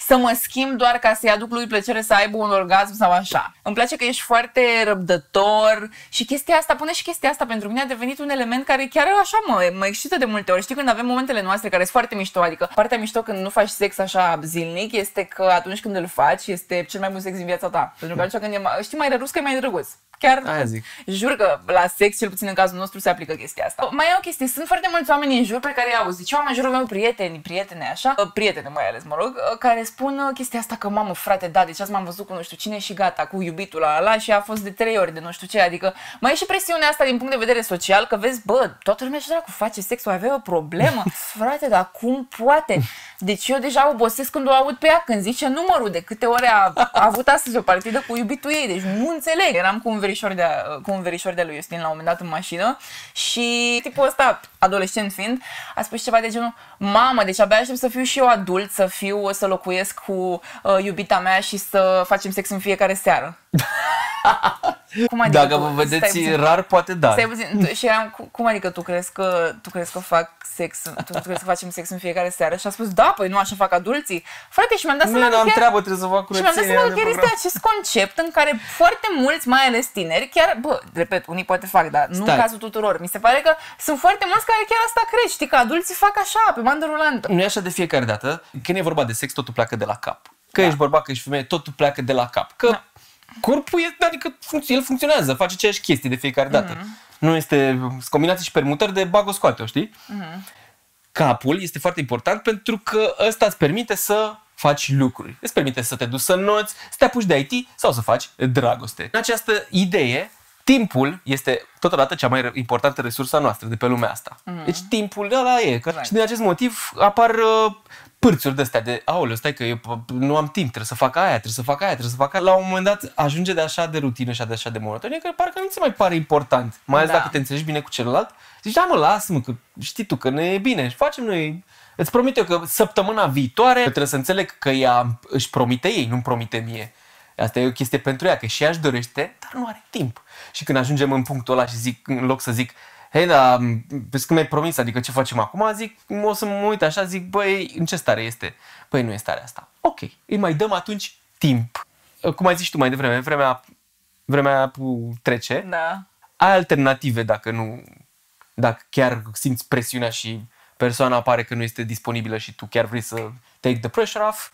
să mă schimb doar ca să-i aduc lui plăcere să aibă un orgasm sau așa. Îmi place că ești foarte răbdător și chestia asta, pune și chestia asta pentru mine a devenit un element care chiar așa mă, mă excită de multe ori. Știi când avem momentele noastre care sunt foarte mișto, adică partea mișto când nu faci sex așa zilnic este că atunci când îl faci este cel mai bun sex din viața ta. Pentru că atunci când e, știi, mai rărus că e mai drăguț. Chiar Aia zic. jur că la sex, cel puțin în cazul nostru, se aplică chestia asta. Mai e o chestie, sunt foarte mulți oameni în jur pe care i-au Deci eu am în jurul meu prieteni, prietene așa, uh, prietene mai ales, mă rog, uh, care spun uh, chestia asta că mamă, frate, da, deci azi m-am văzut cu nu știu cine și gata, cu iubitul la ala și a fost de trei ori de nu știu ce, adică mai e și presiunea asta din punct de vedere social, că vezi, bă, toată lumea și dracu face sex, o avea o problemă. frate, dar cum poate? Deci eu deja obosesc când o aud pe ea, când zice numărul de câte ore a, a avut astăzi o partidă cu iubitul ei, deci nu înțeleg. Eram cu un verișor de, cu un verișor de lui Justin la un moment dat în mașină și tipul ăsta, adolescent fiind, a spus ceva de genul Mamă, deci abia aștept să fiu și eu adult, să fiu, să locuiesc cu uh, iubita mea și să facem sex în fiecare seară. Cum adică Dacă vă vedeți rar, poate da. Stai puțin. Și eram, cum adică tu crezi că, tu crezi că fac sex, tu, tu crezi că facem sex în fiecare seară? Și a spus, da, păi nu așa fac adulții. Frate, și mi-am dat seama Nu, am treabă, trebuie să fac curăție. Și mi-am dat seama că chiar este acest concept în care foarte mulți, mai ales tineri, chiar, bă, repet, unii poate fac, dar nu în cazul tuturor. Mi se pare că sunt foarte mulți care chiar asta cred, știi, că adulții fac așa, pe bandă rulantă. Nu e așa de fiecare dată. Când e vorba de sex, totul pleacă de la cap. Că da. ești bărbat, că ești femeie, totul pleacă de la cap. Că da corpul este, adică el funcționează, face aceeași chestii de fiecare dată. Mm-hmm. Nu este combinații și permutări de bag o scoate, știi? Mm-hmm. Capul este foarte important pentru că ăsta îți permite să faci lucruri. Îți permite să te duci să noți, să te apuci de IT sau să faci dragoste. În această idee, timpul este totodată cea mai importantă resursă noastră de pe lumea asta. Mm-hmm. Deci timpul ăla e. Că, right. Și din acest motiv apar uh, pârțuri de astea de, aoleu, stai că eu nu am timp, trebuie să fac aia, trebuie să fac aia, trebuie să fac aia. La un moment dat ajunge de așa de rutină și de așa de monotonie că parcă nu ți mai pare important. Mai ales da. dacă te înțelegi bine cu celălalt. Zici, da mă, lasă-mă, că știi tu că ne e bine și facem noi Îți promit eu că săptămâna viitoare trebuie să înțeleg că ea își promite ei, nu-mi promite mie. Asta e o chestie pentru ea, că și ea își dorește, dar nu are timp. Și când ajungem în punctul ăla și zic, în loc să zic, hei, dar vezi cum mi-ai promis, adică ce facem acum? Zic, o să mă uit așa, zic, băi, în ce stare este? Păi nu e starea asta. Ok, îi mai dăm atunci timp. Cum ai zis tu mai devreme, vremea, vremea trece. Da. Ai alternative dacă nu, dacă chiar simți presiunea și persoana apare că nu este disponibilă și tu chiar vrei să take the pressure off,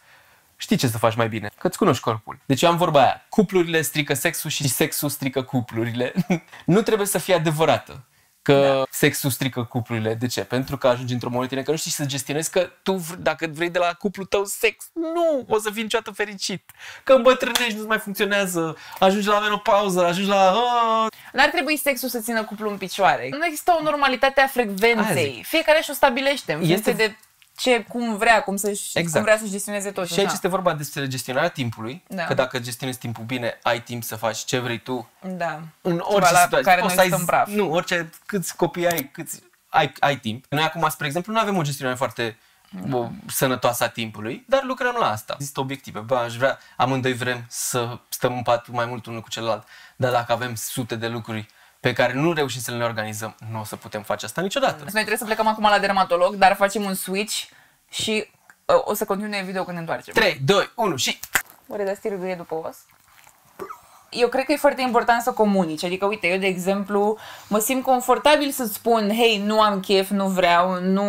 știi ce să faci mai bine, că îți cunoști corpul. Deci eu am vorba aia, cuplurile strică sexul și sexul strică cuplurile. nu trebuie să fie adevărată că da. sexul strică cuplurile. De ce? Pentru că ajungi într-o monotonie că nu știi să gestionezi că tu, dacă vrei de la cuplu tău sex, nu o să fii niciodată fericit. Că îmbătrânești, nu mai funcționează, ajungi la menopauză, ajungi la... Oh. N-ar trebui sexul să țină cuplu în picioare. Nu există o normalitate a frecvenței. Fiecare și-o stabilește în este... de ce, cum vrea, cum, să exact. cum vrea să gestioneze tot. Și aici este vorba despre gestionarea timpului, da. că dacă gestionezi timpul bine, ai timp să faci ce vrei tu. Da. În orice situație. Care Poți să ai, praf. Nu, orice, câți copii ai, câți, ai, ai timp. Noi acum, spre exemplu, nu avem o gestionare foarte da. o, sănătoasă a timpului, dar lucrăm la asta. Există obiective. Bă, aș vrea, amândoi vrem să stăm în pat mai mult unul cu celălalt, dar dacă avem sute de lucruri pe care nu reușim să le organizăm, nu o să putem face asta niciodată. Noi trebuie să plecăm acum la dermatolog, dar facem un switch și uh, o să continue video când ne întoarcem. 3, 2, 1 și... Oare de stirgâie după os? Eu cred că e foarte important să comunici. Adică, uite, eu, de exemplu, mă simt confortabil să-ți spun, hei, nu am chef, nu vreau, nu,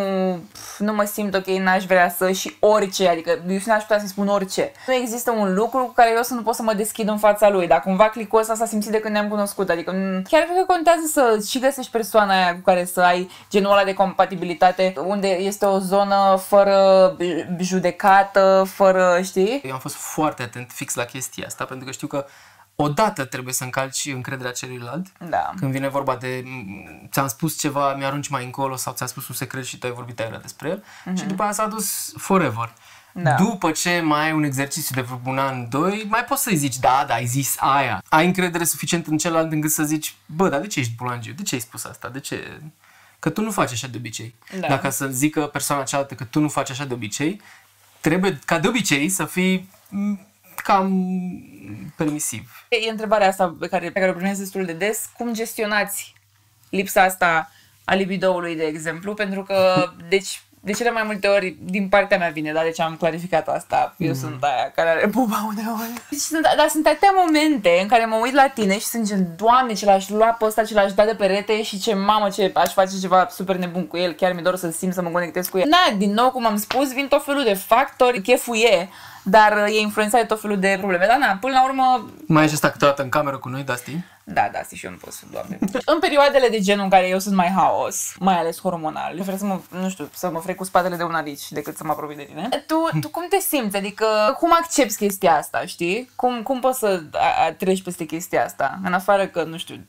nu mă simt ok, n-aș vrea să și orice. Adică, eu n-aș putea să spun orice. Nu există un lucru cu care eu să nu pot să mă deschid în fața lui. Dar cumva clicul ăsta s-a simțit de când ne-am cunoscut. Adică, chiar cred că contează să și găsești persoana aia cu care să ai genul ăla de compatibilitate, unde este o zonă fără judecată, fără, știi? Eu am fost foarte atent fix la chestia asta, pentru că știu că odată trebuie să încalci încrederea celuilalt. Da. Când vine vorba de ți-am spus ceva, mi-arunci mai încolo sau ți-am spus un secret și tu ai vorbit aia despre el. Uh-huh. Și după aia s-a dus forever. Da. După ce mai ai un exercițiu de vreo un an, doi, mai poți să-i zici, da, da, ai zis aia. Ai încredere suficient în celălalt încât să zici, bă, dar de ce ești bulangiu? De ce ai spus asta? De ce? Că tu nu faci așa de obicei. Da. Dacă să zică persoana cealaltă că tu nu faci așa de obicei, trebuie, ca de obicei, să fii cam permisiv. E întrebarea asta pe care, pe care o primesc destul de des. Cum gestionați lipsa asta a libidoului, de exemplu? Pentru că, deci, de cele mai multe ori din partea mea vine, dar de ce am clarificat asta? Eu mm. sunt aia care are buba uneori. Deci, sunt, dar sunt atâtea momente în care mă uit la tine și sunt gen, doamne, ce l-aș lua pe ăsta, ce l-aș da de perete și ce mamă, ce aș face ceva super nebun cu el, chiar mi-e dor să simt să mă conectez cu el. Na, din nou, cum am spus, vin tot felul de factori, cheful e, dar e influențat de tot felul de probleme. Dar na, până la urmă... Mai ești asta câteodată în cameră cu noi, Dusty? Da, da, și eu nu pot să, doamne. în perioadele de genul în care eu sunt mai haos, mai ales hormonal, prefer să mă, nu știu, să mă frec cu spatele de un arici decât să mă apropii de tine. Tu, tu cum te simți? Adică, cum accepti chestia asta, știi? Cum, cum poți să a, a, treci peste chestia asta? În afară că, nu știu,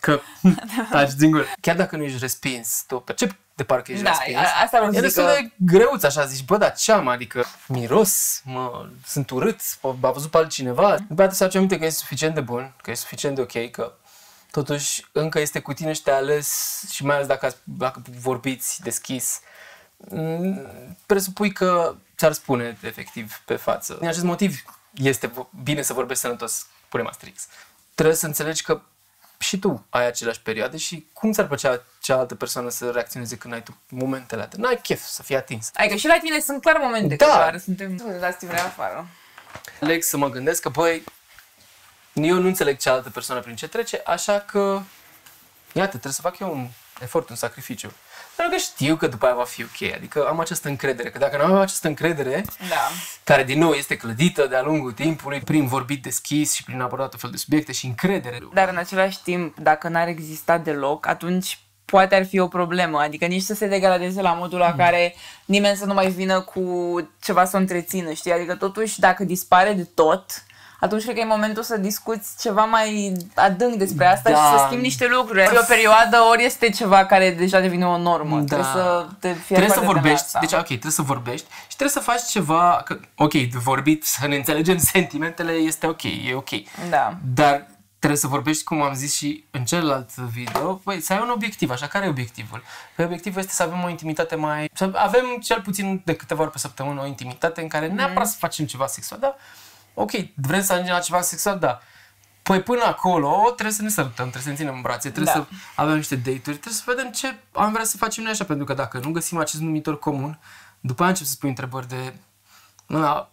că taci singur. Chiar dacă nu ești respins, tu percepi de parcă ești da, respins. asta vreau e destul că... de greuț așa, zici, bă, dar ce am? Adică miros, mă, sunt urât, a văzut pe altcineva. După aceea să aminte că e suficient de bun, că e suficient de ok, că totuși încă este cu tine și te-a ales și mai ales dacă, dacă vorbiți deschis, mm, presupui că ți-ar spune efectiv pe față. Din acest motiv este bine să vorbești sănătos, punem astrix. Trebuie să înțelegi că și tu ai aceleași perioade și cum ți-ar plăcea cealaltă persoană să reacționeze când ai tu momentele astea? N-ai chef să fii atins. Adică și la tine sunt clar momente da. care suntem la vrea afară. Leg să mă gândesc că, băi, eu nu înțeleg cealaltă persoană prin ce trece, așa că, iată, trebuie să fac eu un efort, un sacrificiu. Pentru că știu că după aia va fi ok. Adică am această încredere. Că dacă nu am această încredere, da. care din nou este clădită de-a lungul timpului, prin vorbit deschis și prin abordat tot fel de subiecte și încredere. Dar în același timp, dacă n-ar exista deloc, atunci poate ar fi o problemă. Adică nici să se degradeze la modul la mm. care nimeni să nu mai vină cu ceva să o întrețină, știi? Adică totuși, dacă dispare de tot, atunci cred că e momentul să discuți ceva mai adânc despre asta da. și să schimbi niște lucruri. E o perioadă, ori este ceva care deja devine o normă. Da. Trebuie să te fie Trebuie să vorbești, de deci ok, trebuie să vorbești și trebuie să faci ceva, că, ok, de vorbit, să ne înțelegem sentimentele este ok, e ok. Da. Dar trebuie să vorbești, cum am zis și în celălalt video, băi, să ai un obiectiv, așa, care e obiectivul? Păi obiectivul este să avem o intimitate mai... să avem cel puțin de câteva ori pe săptămână o intimitate în care mm. neapărat să facem ceva sexual, dar ok, vrem să ajungem la ceva sexual, da. Păi până acolo trebuie să ne sărutăm, trebuie să ne ținem în brațe, trebuie da. să avem niște date-uri, trebuie să vedem ce am vrea să facem noi așa, pentru că dacă nu găsim acest numitor comun, după aia încep să spui întrebări de, nu,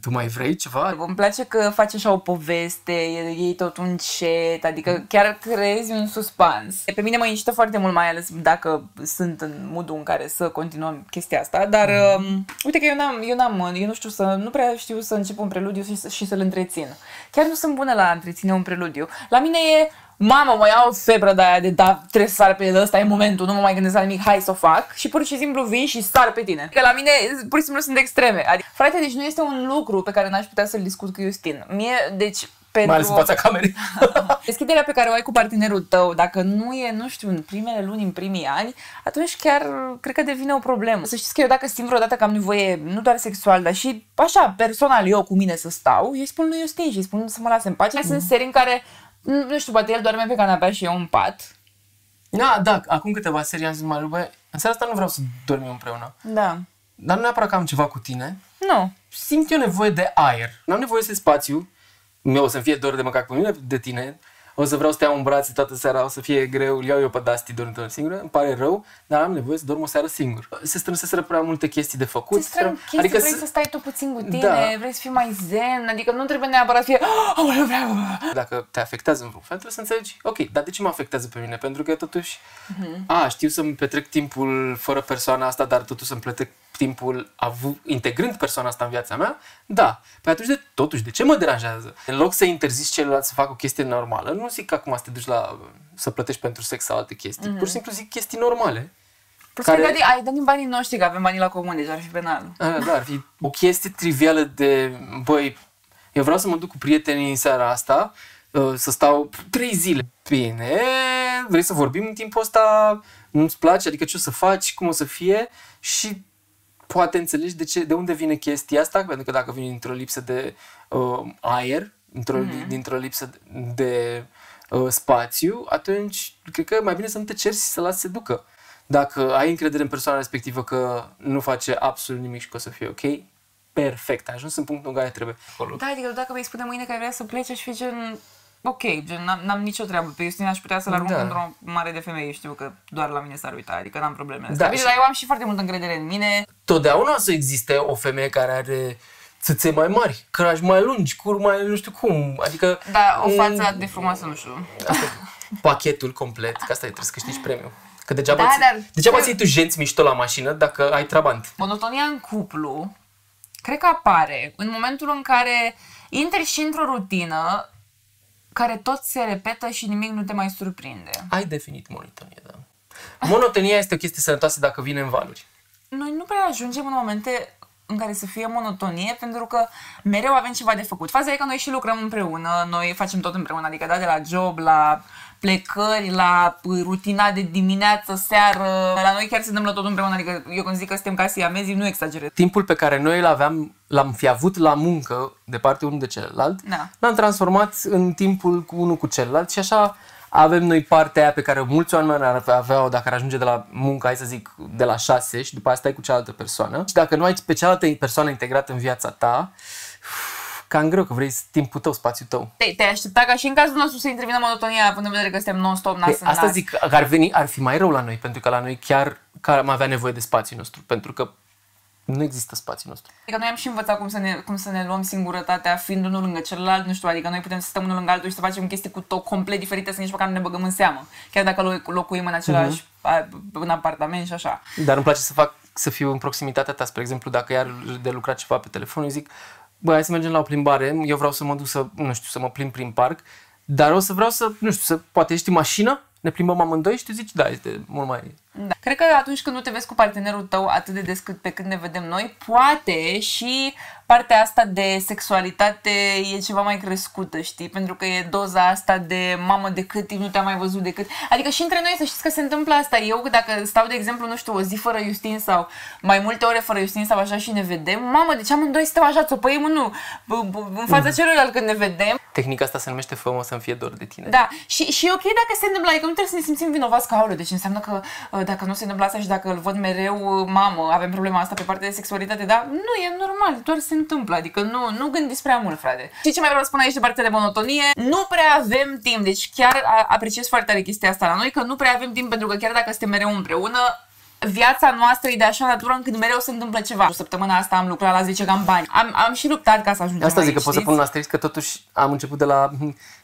tu mai vrei ceva? Îmi place că faci așa o poveste, iei tot un chat, adică chiar creezi un suspans. Pe mine mă incită foarte mult, mai ales dacă sunt în modul în care să continuăm chestia asta, dar mm. um, uite că eu n-am, eu n-am, eu nu știu să, nu prea știu să încep un preludiu și, și să-l întrețin. Chiar nu sunt bună la a întreține un preludiu. La mine e mamă, mă iau febră de aia de da, trebuie să sar pe el, ăsta e momentul, nu mă mai gândesc la nimic, hai să o fac și pur și simplu vin și sar pe tine. Că la mine pur și simplu sunt extreme. Adică, frate, deci nu este un lucru pe care n-aș putea să-l discut cu Justin. Mie, deci pentru... Mai ales în fața camerei. Deschiderea pe care o ai cu partenerul tău, dacă nu e, nu știu, în primele luni, în primii ani, atunci chiar cred că devine o problemă. Să știți că eu dacă simt vreodată că am nevoie, nu doar sexual, dar și așa, personal, eu cu mine să stau, eu îi spun lui Justin și îi spun să mă lase în pace. Mm. Sunt seri în care nu știu, poate el doarme pe canapea și eu în pat. Da, da, acum câteva serii am zis, mai bă, în seara asta nu vreau să dormim împreună. Da. Dar nu neapărat că am ceva cu tine. Nu. Simt eu nevoie de aer. N-am nevoie de spațiu. Eu o să-mi fie dor de măcar cu mine, de tine. O să vreau să te iau în brațe toată seara, o să fie greu, iau eu pe Dusty dormitor singură, îmi pare rău, dar am nevoie să dorm o seară singur. Se strânseseră prea multe chestii de făcut. Ți strâng chestii, adică vrei să... să stai tu puțin cu tine, Da. vrei să fii mai zen, adică nu trebuie neapărat să fie "Aoleu, vreau. Dacă te afectează în vreun fel, trebuie să înțelegi, ok, dar de ce mă afectează pe mine? Pentru că totuși, a, știu să-mi petrec timpul fără persoana asta, dar totuși să-mi petrec timpul avu- integrând persoana asta în viața mea, da. Păi atunci, de, totuși, de ce mă deranjează? În loc să interzici celălalt să facă o chestie normală, nu zic că acum să te duci la, să plătești pentru sex sau alte chestii, pur și simplu zic chestii normale. Plus Care- că ai dat, ai dat din banii noștri, că avem banii la comun, deci ar fi penal. A, da, ar fi o chestie trivială de, băi, eu vreau să mă duc cu prietenii în seara asta, uh, să stau trei zile. Bine, vrei să vorbim în timpul ăsta? Nu-ți place? Adică ce o să faci? Cum o să fie? Și poate înțelegi de, ce, de unde vine chestia asta, pentru că dacă vine dintr-o lipsă de uh, aer, dintr-o, mm-hmm. dintr-o lipsă de uh, spațiu, atunci cred că mai bine să nu te cerți și să lași să se ducă. Dacă ai încredere în persoana respectivă că nu face absolut nimic și că o să fie ok, perfect, ai ajuns în punctul în care trebuie. Acolo. Da, adică dacă vei spune mâine că ai vrea să pleci, aș fi gen... Ok, gen, n-am, n-am nicio treabă. Pe Justina aș putea să-l arunc Da. într-o mare de femei. Știu că doar la mine s-ar uita, adică n-am probleme. Da, Da, Bine, și- dar eu am și foarte multă încredere în mine. Totdeauna o să existe o femeie care are țâțe mai mari, crași mai lungi, cur mai nu știu cum, adică... Da, o mm, față atât de frumoasă, nu știu. Asta e pachetul complet, că asta e, trebuie să câștigi premiu. Că degeaba, Da, ți, dar- degeaba ți iei tu jenți mișto la mașină dacă ai trabant. Monotonia în cuplu, cred că apare în momentul în care intri și într-o rutină care tot se repetă și nimic nu te mai surprinde. Ai definit monotonie, da. Monotonia este o chestie sănătoasă dacă vine în valuri. Noi nu prea ajungem în momente în care să fie monotonie, pentru că mereu avem ceva de făcut. Faza e că noi și lucrăm împreună, noi facem tot împreună, adică da, de la job, la plecări, la rutina de dimineață, seară, la noi chiar se întâmplă tot împreună, adică eu când zic că suntem ca siamezi, nu exagerez. Timpul pe care noi îl aveam, l-am fi avut la muncă, de parte unul de celălalt, Da. l-am transformat în timpul cu unul cu celălalt și așa avem noi partea aia pe care mulți oameni ar avea dacă ar ajunge de la muncă, hai să zic, de la șase și după asta stai cu cealaltă persoană. Și dacă nu ai pe cealaltă persoană integrată în viața ta, cam greu că vrei timpul tău, spațiul tău. Te, te aștepta ca și în cazul nostru să intervină monotonia, având în vedere că suntem non-stop nas Păi, în asta nas. zic, că ar, veni, ar fi mai rău la noi, pentru că la noi chiar, chiar am avea nevoie de spațiul nostru, pentru că nu există spațiul nostru. Adică noi am și învățat cum să ne, cum să ne luăm singurătatea fiind unul lângă celălalt, nu știu, adică noi putem să stăm unul lângă altul și să facem chestii cu tot complet diferite, să nici măcar nu ne băgăm în seamă. Chiar dacă lo- locuim în același, Mhm. uh în apartament și așa. Dar îmi place să fac, să fiu în proximitatea ta, spre exemplu, dacă iar de lucrat ceva pe telefon, eu zic, băi, hai să mergem la o plimbare, eu vreau să mă duc să, nu știu, să mă plimb prin parc, dar o să vreau să, nu știu, să, poate ești în mașină, ne plimbăm amândoi și tu zici, da, este mult mai... Da. Cred că atunci când nu te vezi cu partenerul tău atât de des cât pe când ne vedem noi, poate și partea asta de sexualitate e ceva mai crescută, știi? Pentru că e doza asta de mamă de cât timp nu te-am mai văzut de cât. Adică și între noi să știți că se întâmplă asta. Eu dacă stau, de exemplu, nu știu, o zi fără Justin sau mai multe ore fără Justin sau așa și ne vedem, mamă, deci amândoi stăm așa, țopăim unul b- b- în fața celuilalt când ne vedem. Tehnica asta se numește fă să-mi fie dor de tine. Da, și, și e ok dacă se întâmplă, adică nu trebuie să ne simțim vinovați ca aoleu, deci înseamnă că uh, dacă nu se întâmplă asta și dacă îl văd mereu, uh, mamă, avem problema asta pe partea de sexualitate, dar nu, e normal, doar se întâmplă, adică nu, nu gândiți prea mult, frate. Și ce mai vreau să spun aici de partea de monotonie? Nu prea avem timp, deci chiar a- apreciez foarte tare chestia asta la noi, că nu prea avem timp pentru că chiar dacă suntem mereu împreună, viața noastră e de așa natură încât mereu se întâmplă ceva. Săptămâna asta am lucrat la 10 campanii. Am, am și luptat ca să ajungem Asta zic aici, că pot să știți? pun un asterisc că totuși am început de la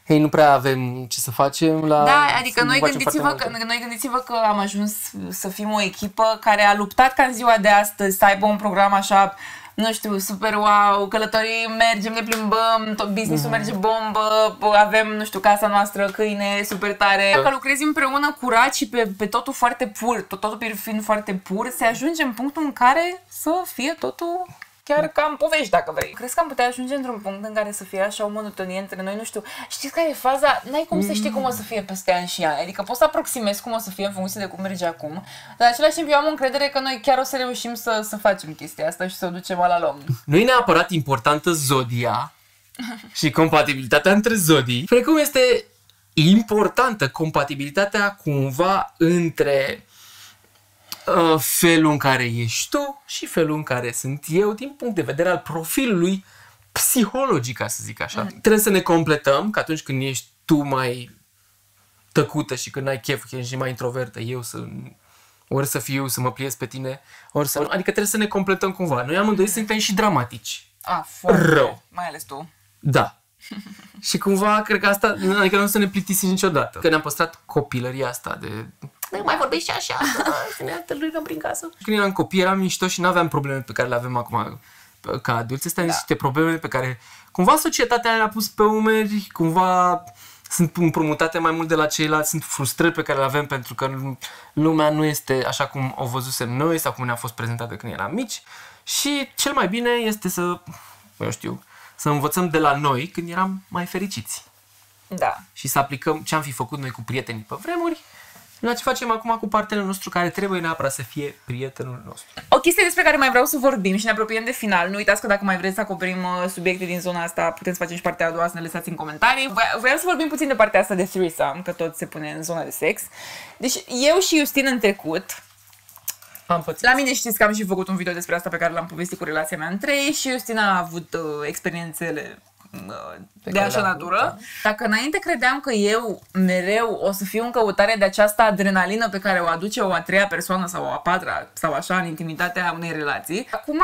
hei, nu prea avem ce să facem la Da, adică nu noi facem gândiți-vă, foarte că, multe. noi gândiți-vă că am ajuns să fim o echipă care a luptat ca în ziua de astăzi să aibă un program așa nu știu, super wow, călătorii, mergem, ne plimbăm, tot business-ul Mhm. merge bombă, avem, nu știu, casa noastră, câine, super tare. Dacă lucrezi împreună curat și pe, pe totul foarte pur, tot, totul fiind foarte pur, se ajunge în punctul în care să fie totul chiar ca în povești, dacă vrei. Crezi că am putea ajunge într-un punct în care să fie așa o monotonie între noi? Nu știu, știți care e faza? N-ai cum să știi cum o să fie peste ani și ani. Adică poți să aproximezi cum o să fie în funcție de cum merge acum. Dar în același timp eu am încredere că noi chiar o să reușim să, să facem chestia asta și să o ducem la lom. Nu e neapărat importantă zodia și compatibilitatea între zodii, precum este importantă compatibilitatea cumva între uh, felul în care ești tu și felul în care sunt eu din punct de vedere al profilului psihologic, ca să zic așa. Trebuie să ne completăm, că atunci când ești tu mai tăcută și când ai chef, că ești mai introvertă, eu să ori să fiu, să mă pliez pe tine, ori să... Adică trebuie să ne completăm cumva. Noi amândoi suntem și dramatici. A, foarte. Rău. Mai ales tu. Da. și cumva, cred că asta, adică nu o să ne plictisim niciodată. Că ne-am păstrat copilăria asta de... Nu mai vorbești așa, să ne tâlârăm prin casă. Când eram copii, eram mișto și nu aveam probleme pe care le avem acum ca adulți. Astea da. niște probleme pe care cumva societatea le-a pus pe umeri, cumva sunt împrumutate mai mult de la ceilalți, sunt frustrări pe care le avem pentru că lumea nu este așa cum o văzusem noi sau cum ne-a fost prezentată când eram mici și cel mai bine este să, eu știu, să învățăm de la noi când eram mai fericiți. Da. Și să aplicăm ce am fi făcut noi cu prietenii pe vremuri la ce facem acum cu partenerul nostru care trebuie neapărat să fie prietenul nostru. O chestie despre care mai vreau să vorbim și ne apropiem de final. Nu uitați că dacă mai vreți să acoperim uh, subiecte din zona asta, puteți face și partea a doua să ne lăsați în comentarii. Vreau să vorbim puțin de partea asta de threesome, că tot se pune în zona de sex. Deci eu și Justin în trecut, am pățit. La mine știți că am și făcut un video despre asta pe care l-am povestit cu relația mea între ei și Justina a avut uh, experiențele de, de așa natură. Da. Dacă înainte credeam că eu mereu o să fiu în căutare de această adrenalină pe care o aduce o a treia persoană sau o a patra sau așa în intimitatea unei relații, acum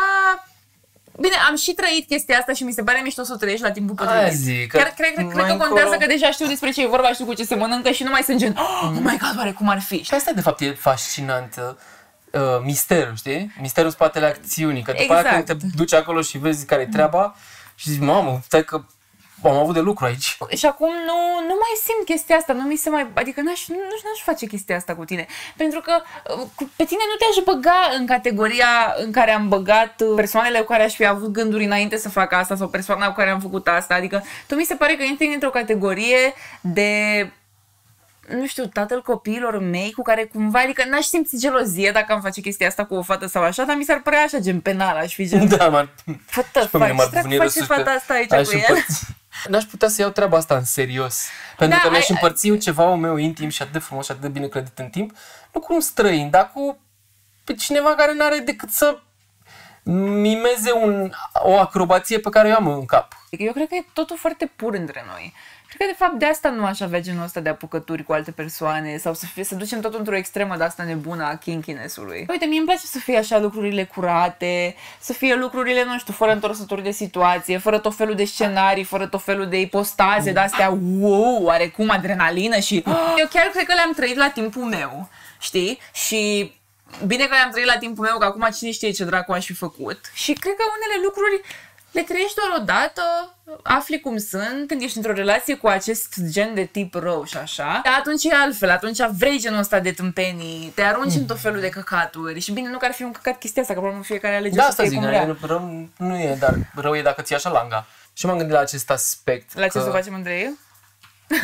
Bine, am și trăit chestia asta și mi se pare mișto să o trăiești la timpul potrivit. Zic, Chiar cred, cred, cred că contează că deja știu despre ce e vorba, știu cu ce se mănâncă și nu mai sunt gen, oh, my god, oare cum ar fi? Și asta de fapt e fascinant. Uh, misterul, știi? Misterul spatele acțiunii. Că după Exact. aia când te duci acolo și vezi care e treaba, și zici, mamă, stai că am avut de lucru aici. Și acum nu, nu mai simt chestia asta, nu mi se mai... Adică n-aș, nu, n-aș face chestia asta cu tine. Pentru că uh, cu- pe tine nu te-aș băga în categoria în care am băgat uh, persoanele cu care aș fi avut gânduri înainte să fac asta sau persoana cu care am făcut asta. Adică tu mi se pare că intri într-o categorie de nu știu, tatăl copiilor mei cu care cumva, adică n-aș simți gelozie dacă am face chestia asta cu o fată sau așa, dar mi s-ar părea așa gen penal, aș fi gen, Da, m-ar... what the Și pe mine fuck, m-ar ce dracu buni face răsuși că fata asta aici aș cu el? împărți. N-aș putea să iau treaba asta în serios. Pentru Da, că mi-aș ai- împărți eu ceva meu intim și atât de frumos și atât de bine clădit în timp, nu cu un străin, dar cu pe cineva care n-are decât să mimeze un, o acrobație pe care o am în cap. Adică Eu cred că e totul foarte pur între noi. Cred că de fapt de asta nu aș avea genul ăsta de apucături cu alte persoane sau să, fie, să ducem tot într-o extremă de asta nebună a kinkiness-ului. Uite, mie îmi place să fie așa lucrurile curate, să fie lucrurile, nu știu, fără întorsături de situație, fără tot felul de scenarii, fără tot felul de ipostaze de astea, wow, oarecum adrenalină și... Eu chiar cred că le-am trăit la timpul meu, știi? Și Bine că le-am trăit la timpul meu, că acum cine știe ce dracu aș fi făcut. Și cred că unele lucruri le trăiești doar o dată, afli cum sunt, când ești într-o relație cu acest gen de tip rău și așa. Dar atunci e altfel, atunci vrei genul ăsta de tâmpenii, te arunci în tot felul de căcaturi. Și bine, nu că ar fi un căcat chestia asta, că probabil fiecare alege Da, să asta fie zic, cum vrea. rău, rău nu e, dar rău e dacă ți așa langa. Și m-am gândit la acest aspect. La ce că... să facem între ei?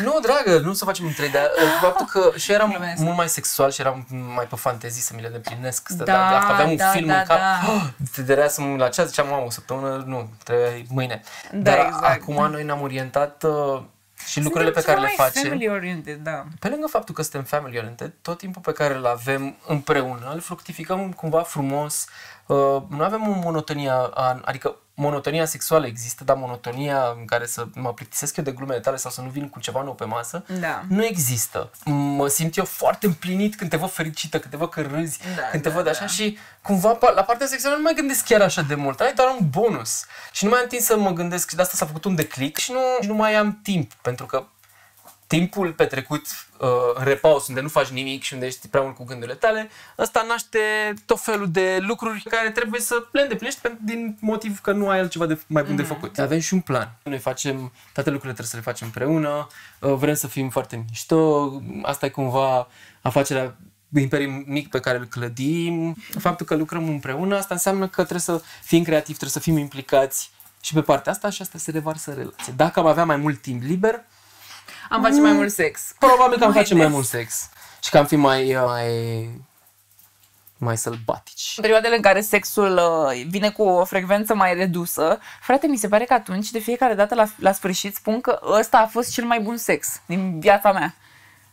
Nu, dragă, nu să facem în trei, dar uh, faptul că și eram Glumesc. mult mai sexual și eram mai pe fantezii să mi le îndeplinesc. Da, Da, dacă aveam un da, film da, în cap, da. oh, te derea să mă la ceas, ziceam, mamă, o săptămână, nu, trebuie mâine. Da, dar exact. acum noi ne-am orientat uh, și lucrurile pe Suntem care le ceva mai facem. family oriented, da. Pe lângă faptul că suntem family oriented, tot timpul pe care îl avem împreună, îl fructificăm cumva frumos. Uh, nu avem o monotonie, a- adică monotonia sexuală există, dar monotonia în care să mă plictisesc eu de glumele tale sau să nu vin cu ceva nou pe masă, Da. nu există. Mă simt eu foarte împlinit când te văd fericită, când te văd că râzi, Da, când te da, văd așa da. și cumva pa- la partea sexuală nu mai gândesc chiar așa de mult, ai doar un bonus. Și nu mai am timp să mă gândesc și de asta s-a făcut un declic și nu, și nu mai am timp, pentru că timpul petrecut uh, în repaus, unde nu faci nimic și unde ești prea mult cu gândurile tale, ăsta naște tot felul de lucruri care trebuie să le îndeplinești pentru- din motiv că nu ai altceva de mai bun de făcut. Avem și un plan. Noi facem, toate lucrurile trebuie să le facem împreună, uh, vrem să fim foarte mișto, asta e cumva afacerea imperiul mic pe care îl clădim, faptul că lucrăm împreună, asta înseamnă că trebuie să fim creativi, trebuie să fim implicați și pe partea asta și asta se revarsă în relație. Dacă am avea mai mult timp liber, Am face mai mult sex. Probabil că am Mai face mai des. mult sex. Și că am fi mai, mai, mai sălbatici. În perioadele în care sexul uh, vine cu o frecvență mai redusă, frate, mi se pare că atunci, de fiecare dată la, la sfârșit, spun că ăsta a fost cel mai bun sex din viața mea.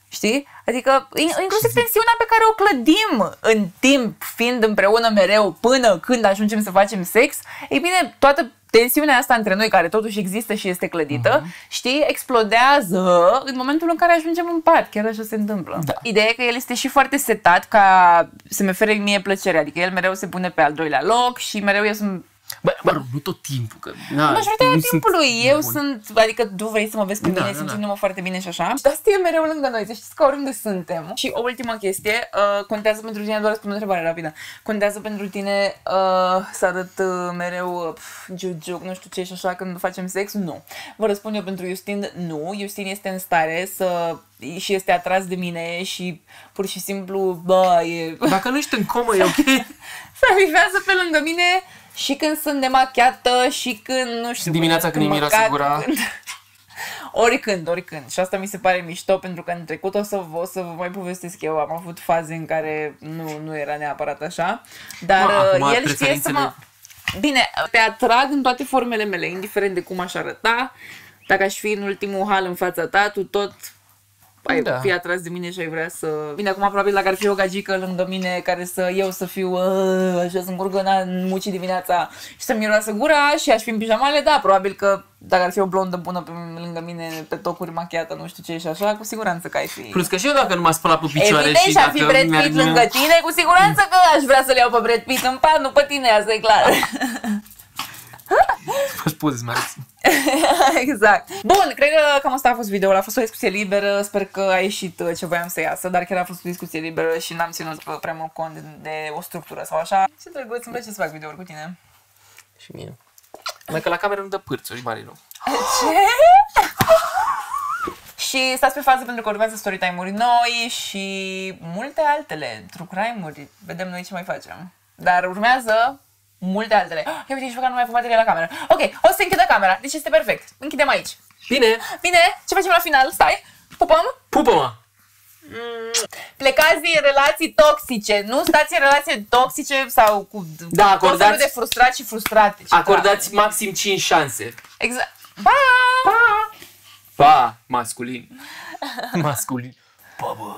Știi? Adică in- inclusiv tensiunea pe care o clădim în timp, fiind împreună mereu, până când ajungem să facem sex, ei bine, toată tensiunea asta între noi, care totuși există și este clădită, Mhm. știi, explodează în momentul în care ajungem în pat. Chiar așa se întâmplă. Da. Ideea e că el este și foarte setat ca să-mi ofere mie plăcere. Adică el mereu se pune pe al doilea loc și mereu eu sunt Bă, mă rog, nu tot timpul, că... Na, Majoritatea nu sunt timpului eu bun. sunt, adică tu vrei să mă vezi pe Da, mine, da, simțindu-mă foarte bine și așa. Și asta e mereu lângă noi, să știți că oriunde suntem. Și o ultimă chestie, uh, contează pentru tine, doar răspund o întrebare rapidă, contează pentru tine uh, să arăt uh, mereu uh, pf, jujuc, nu știu ce și așa când facem sex? Nu. Vă răspund eu pentru Justin, nu. Justin este în stare să și este atras de mine și pur și simplu, bă, e... Dacă nu ești în comă, e ok. să vivează pe lângă mine și când sunt demachiată și când, nu știu... dimineața când îi mă miroase cac, gura. Când... Oricând, oricând. Și asta mi se pare mișto pentru că în trecut o să, vă- o să vă mai povestesc eu. Am avut faze în care nu, nu era neapărat așa. Dar Mă, acum uh, el știe să preferințele- mă... Bine, te atrag în toate formele mele, indiferent de cum aș arăta. Dacă aș fi în ultimul hal în fața ta, tu tot ai Da. fi atras de mine și ai vrea să... Bine, acum probabil dacă ar fi o gagică lângă mine care să eu să fiu uh, așa să-mi curgă în muci dimineața și să-mi miroasă gura și aș fi în pijamale, da, probabil că dacă ar fi o blondă bună pe, lângă mine pe tocuri machiată, nu știu ce și așa, cu siguranță că ai fi... Plus că și eu dacă nu m-aș spălat pe picioare Evident, și și ar fi dacă Brad mi-ar- Pitt lângă tine, cu siguranță că aș vrea să-l iau pe Brad Pitt în pat, nu pe tine, asta e clar. Faci poze, Marius. exact. Bun, cred că cam asta a fost videoul. A fost o discuție liberă. Sper că a ieșit uh, ce voiam să iasă, dar chiar a fost o discuție liberă și n-am ținut uh, prea mult cont de, de o structură sau așa. Ce drăguț, îmi place să fac videouri cu tine. Și mie. Mai că la cameră nu dă pârțuri, Marinu. Ce? și stați pe fază pentru că urmează storytime-uri noi și multe altele, true crime-uri. Vedem noi ce mai facem. Dar urmează multe altele. Ah, Ia uite, nici măcar nu mai avem baterie la cameră. Ok, o să închidă camera. Deci este perfect. Închidem aici. Bine, Bine, ce facem la final? Stai, pupăm. pupă-mă! Plecați din relații toxice. Nu stați în relații toxice sau cu Da, tot felul acordați- de frustrați și frustrate. Ce Acordați maxim 5 șanse. drag. Exact. Pa! Pa! Pa, masculin. masculin. Pa, bă.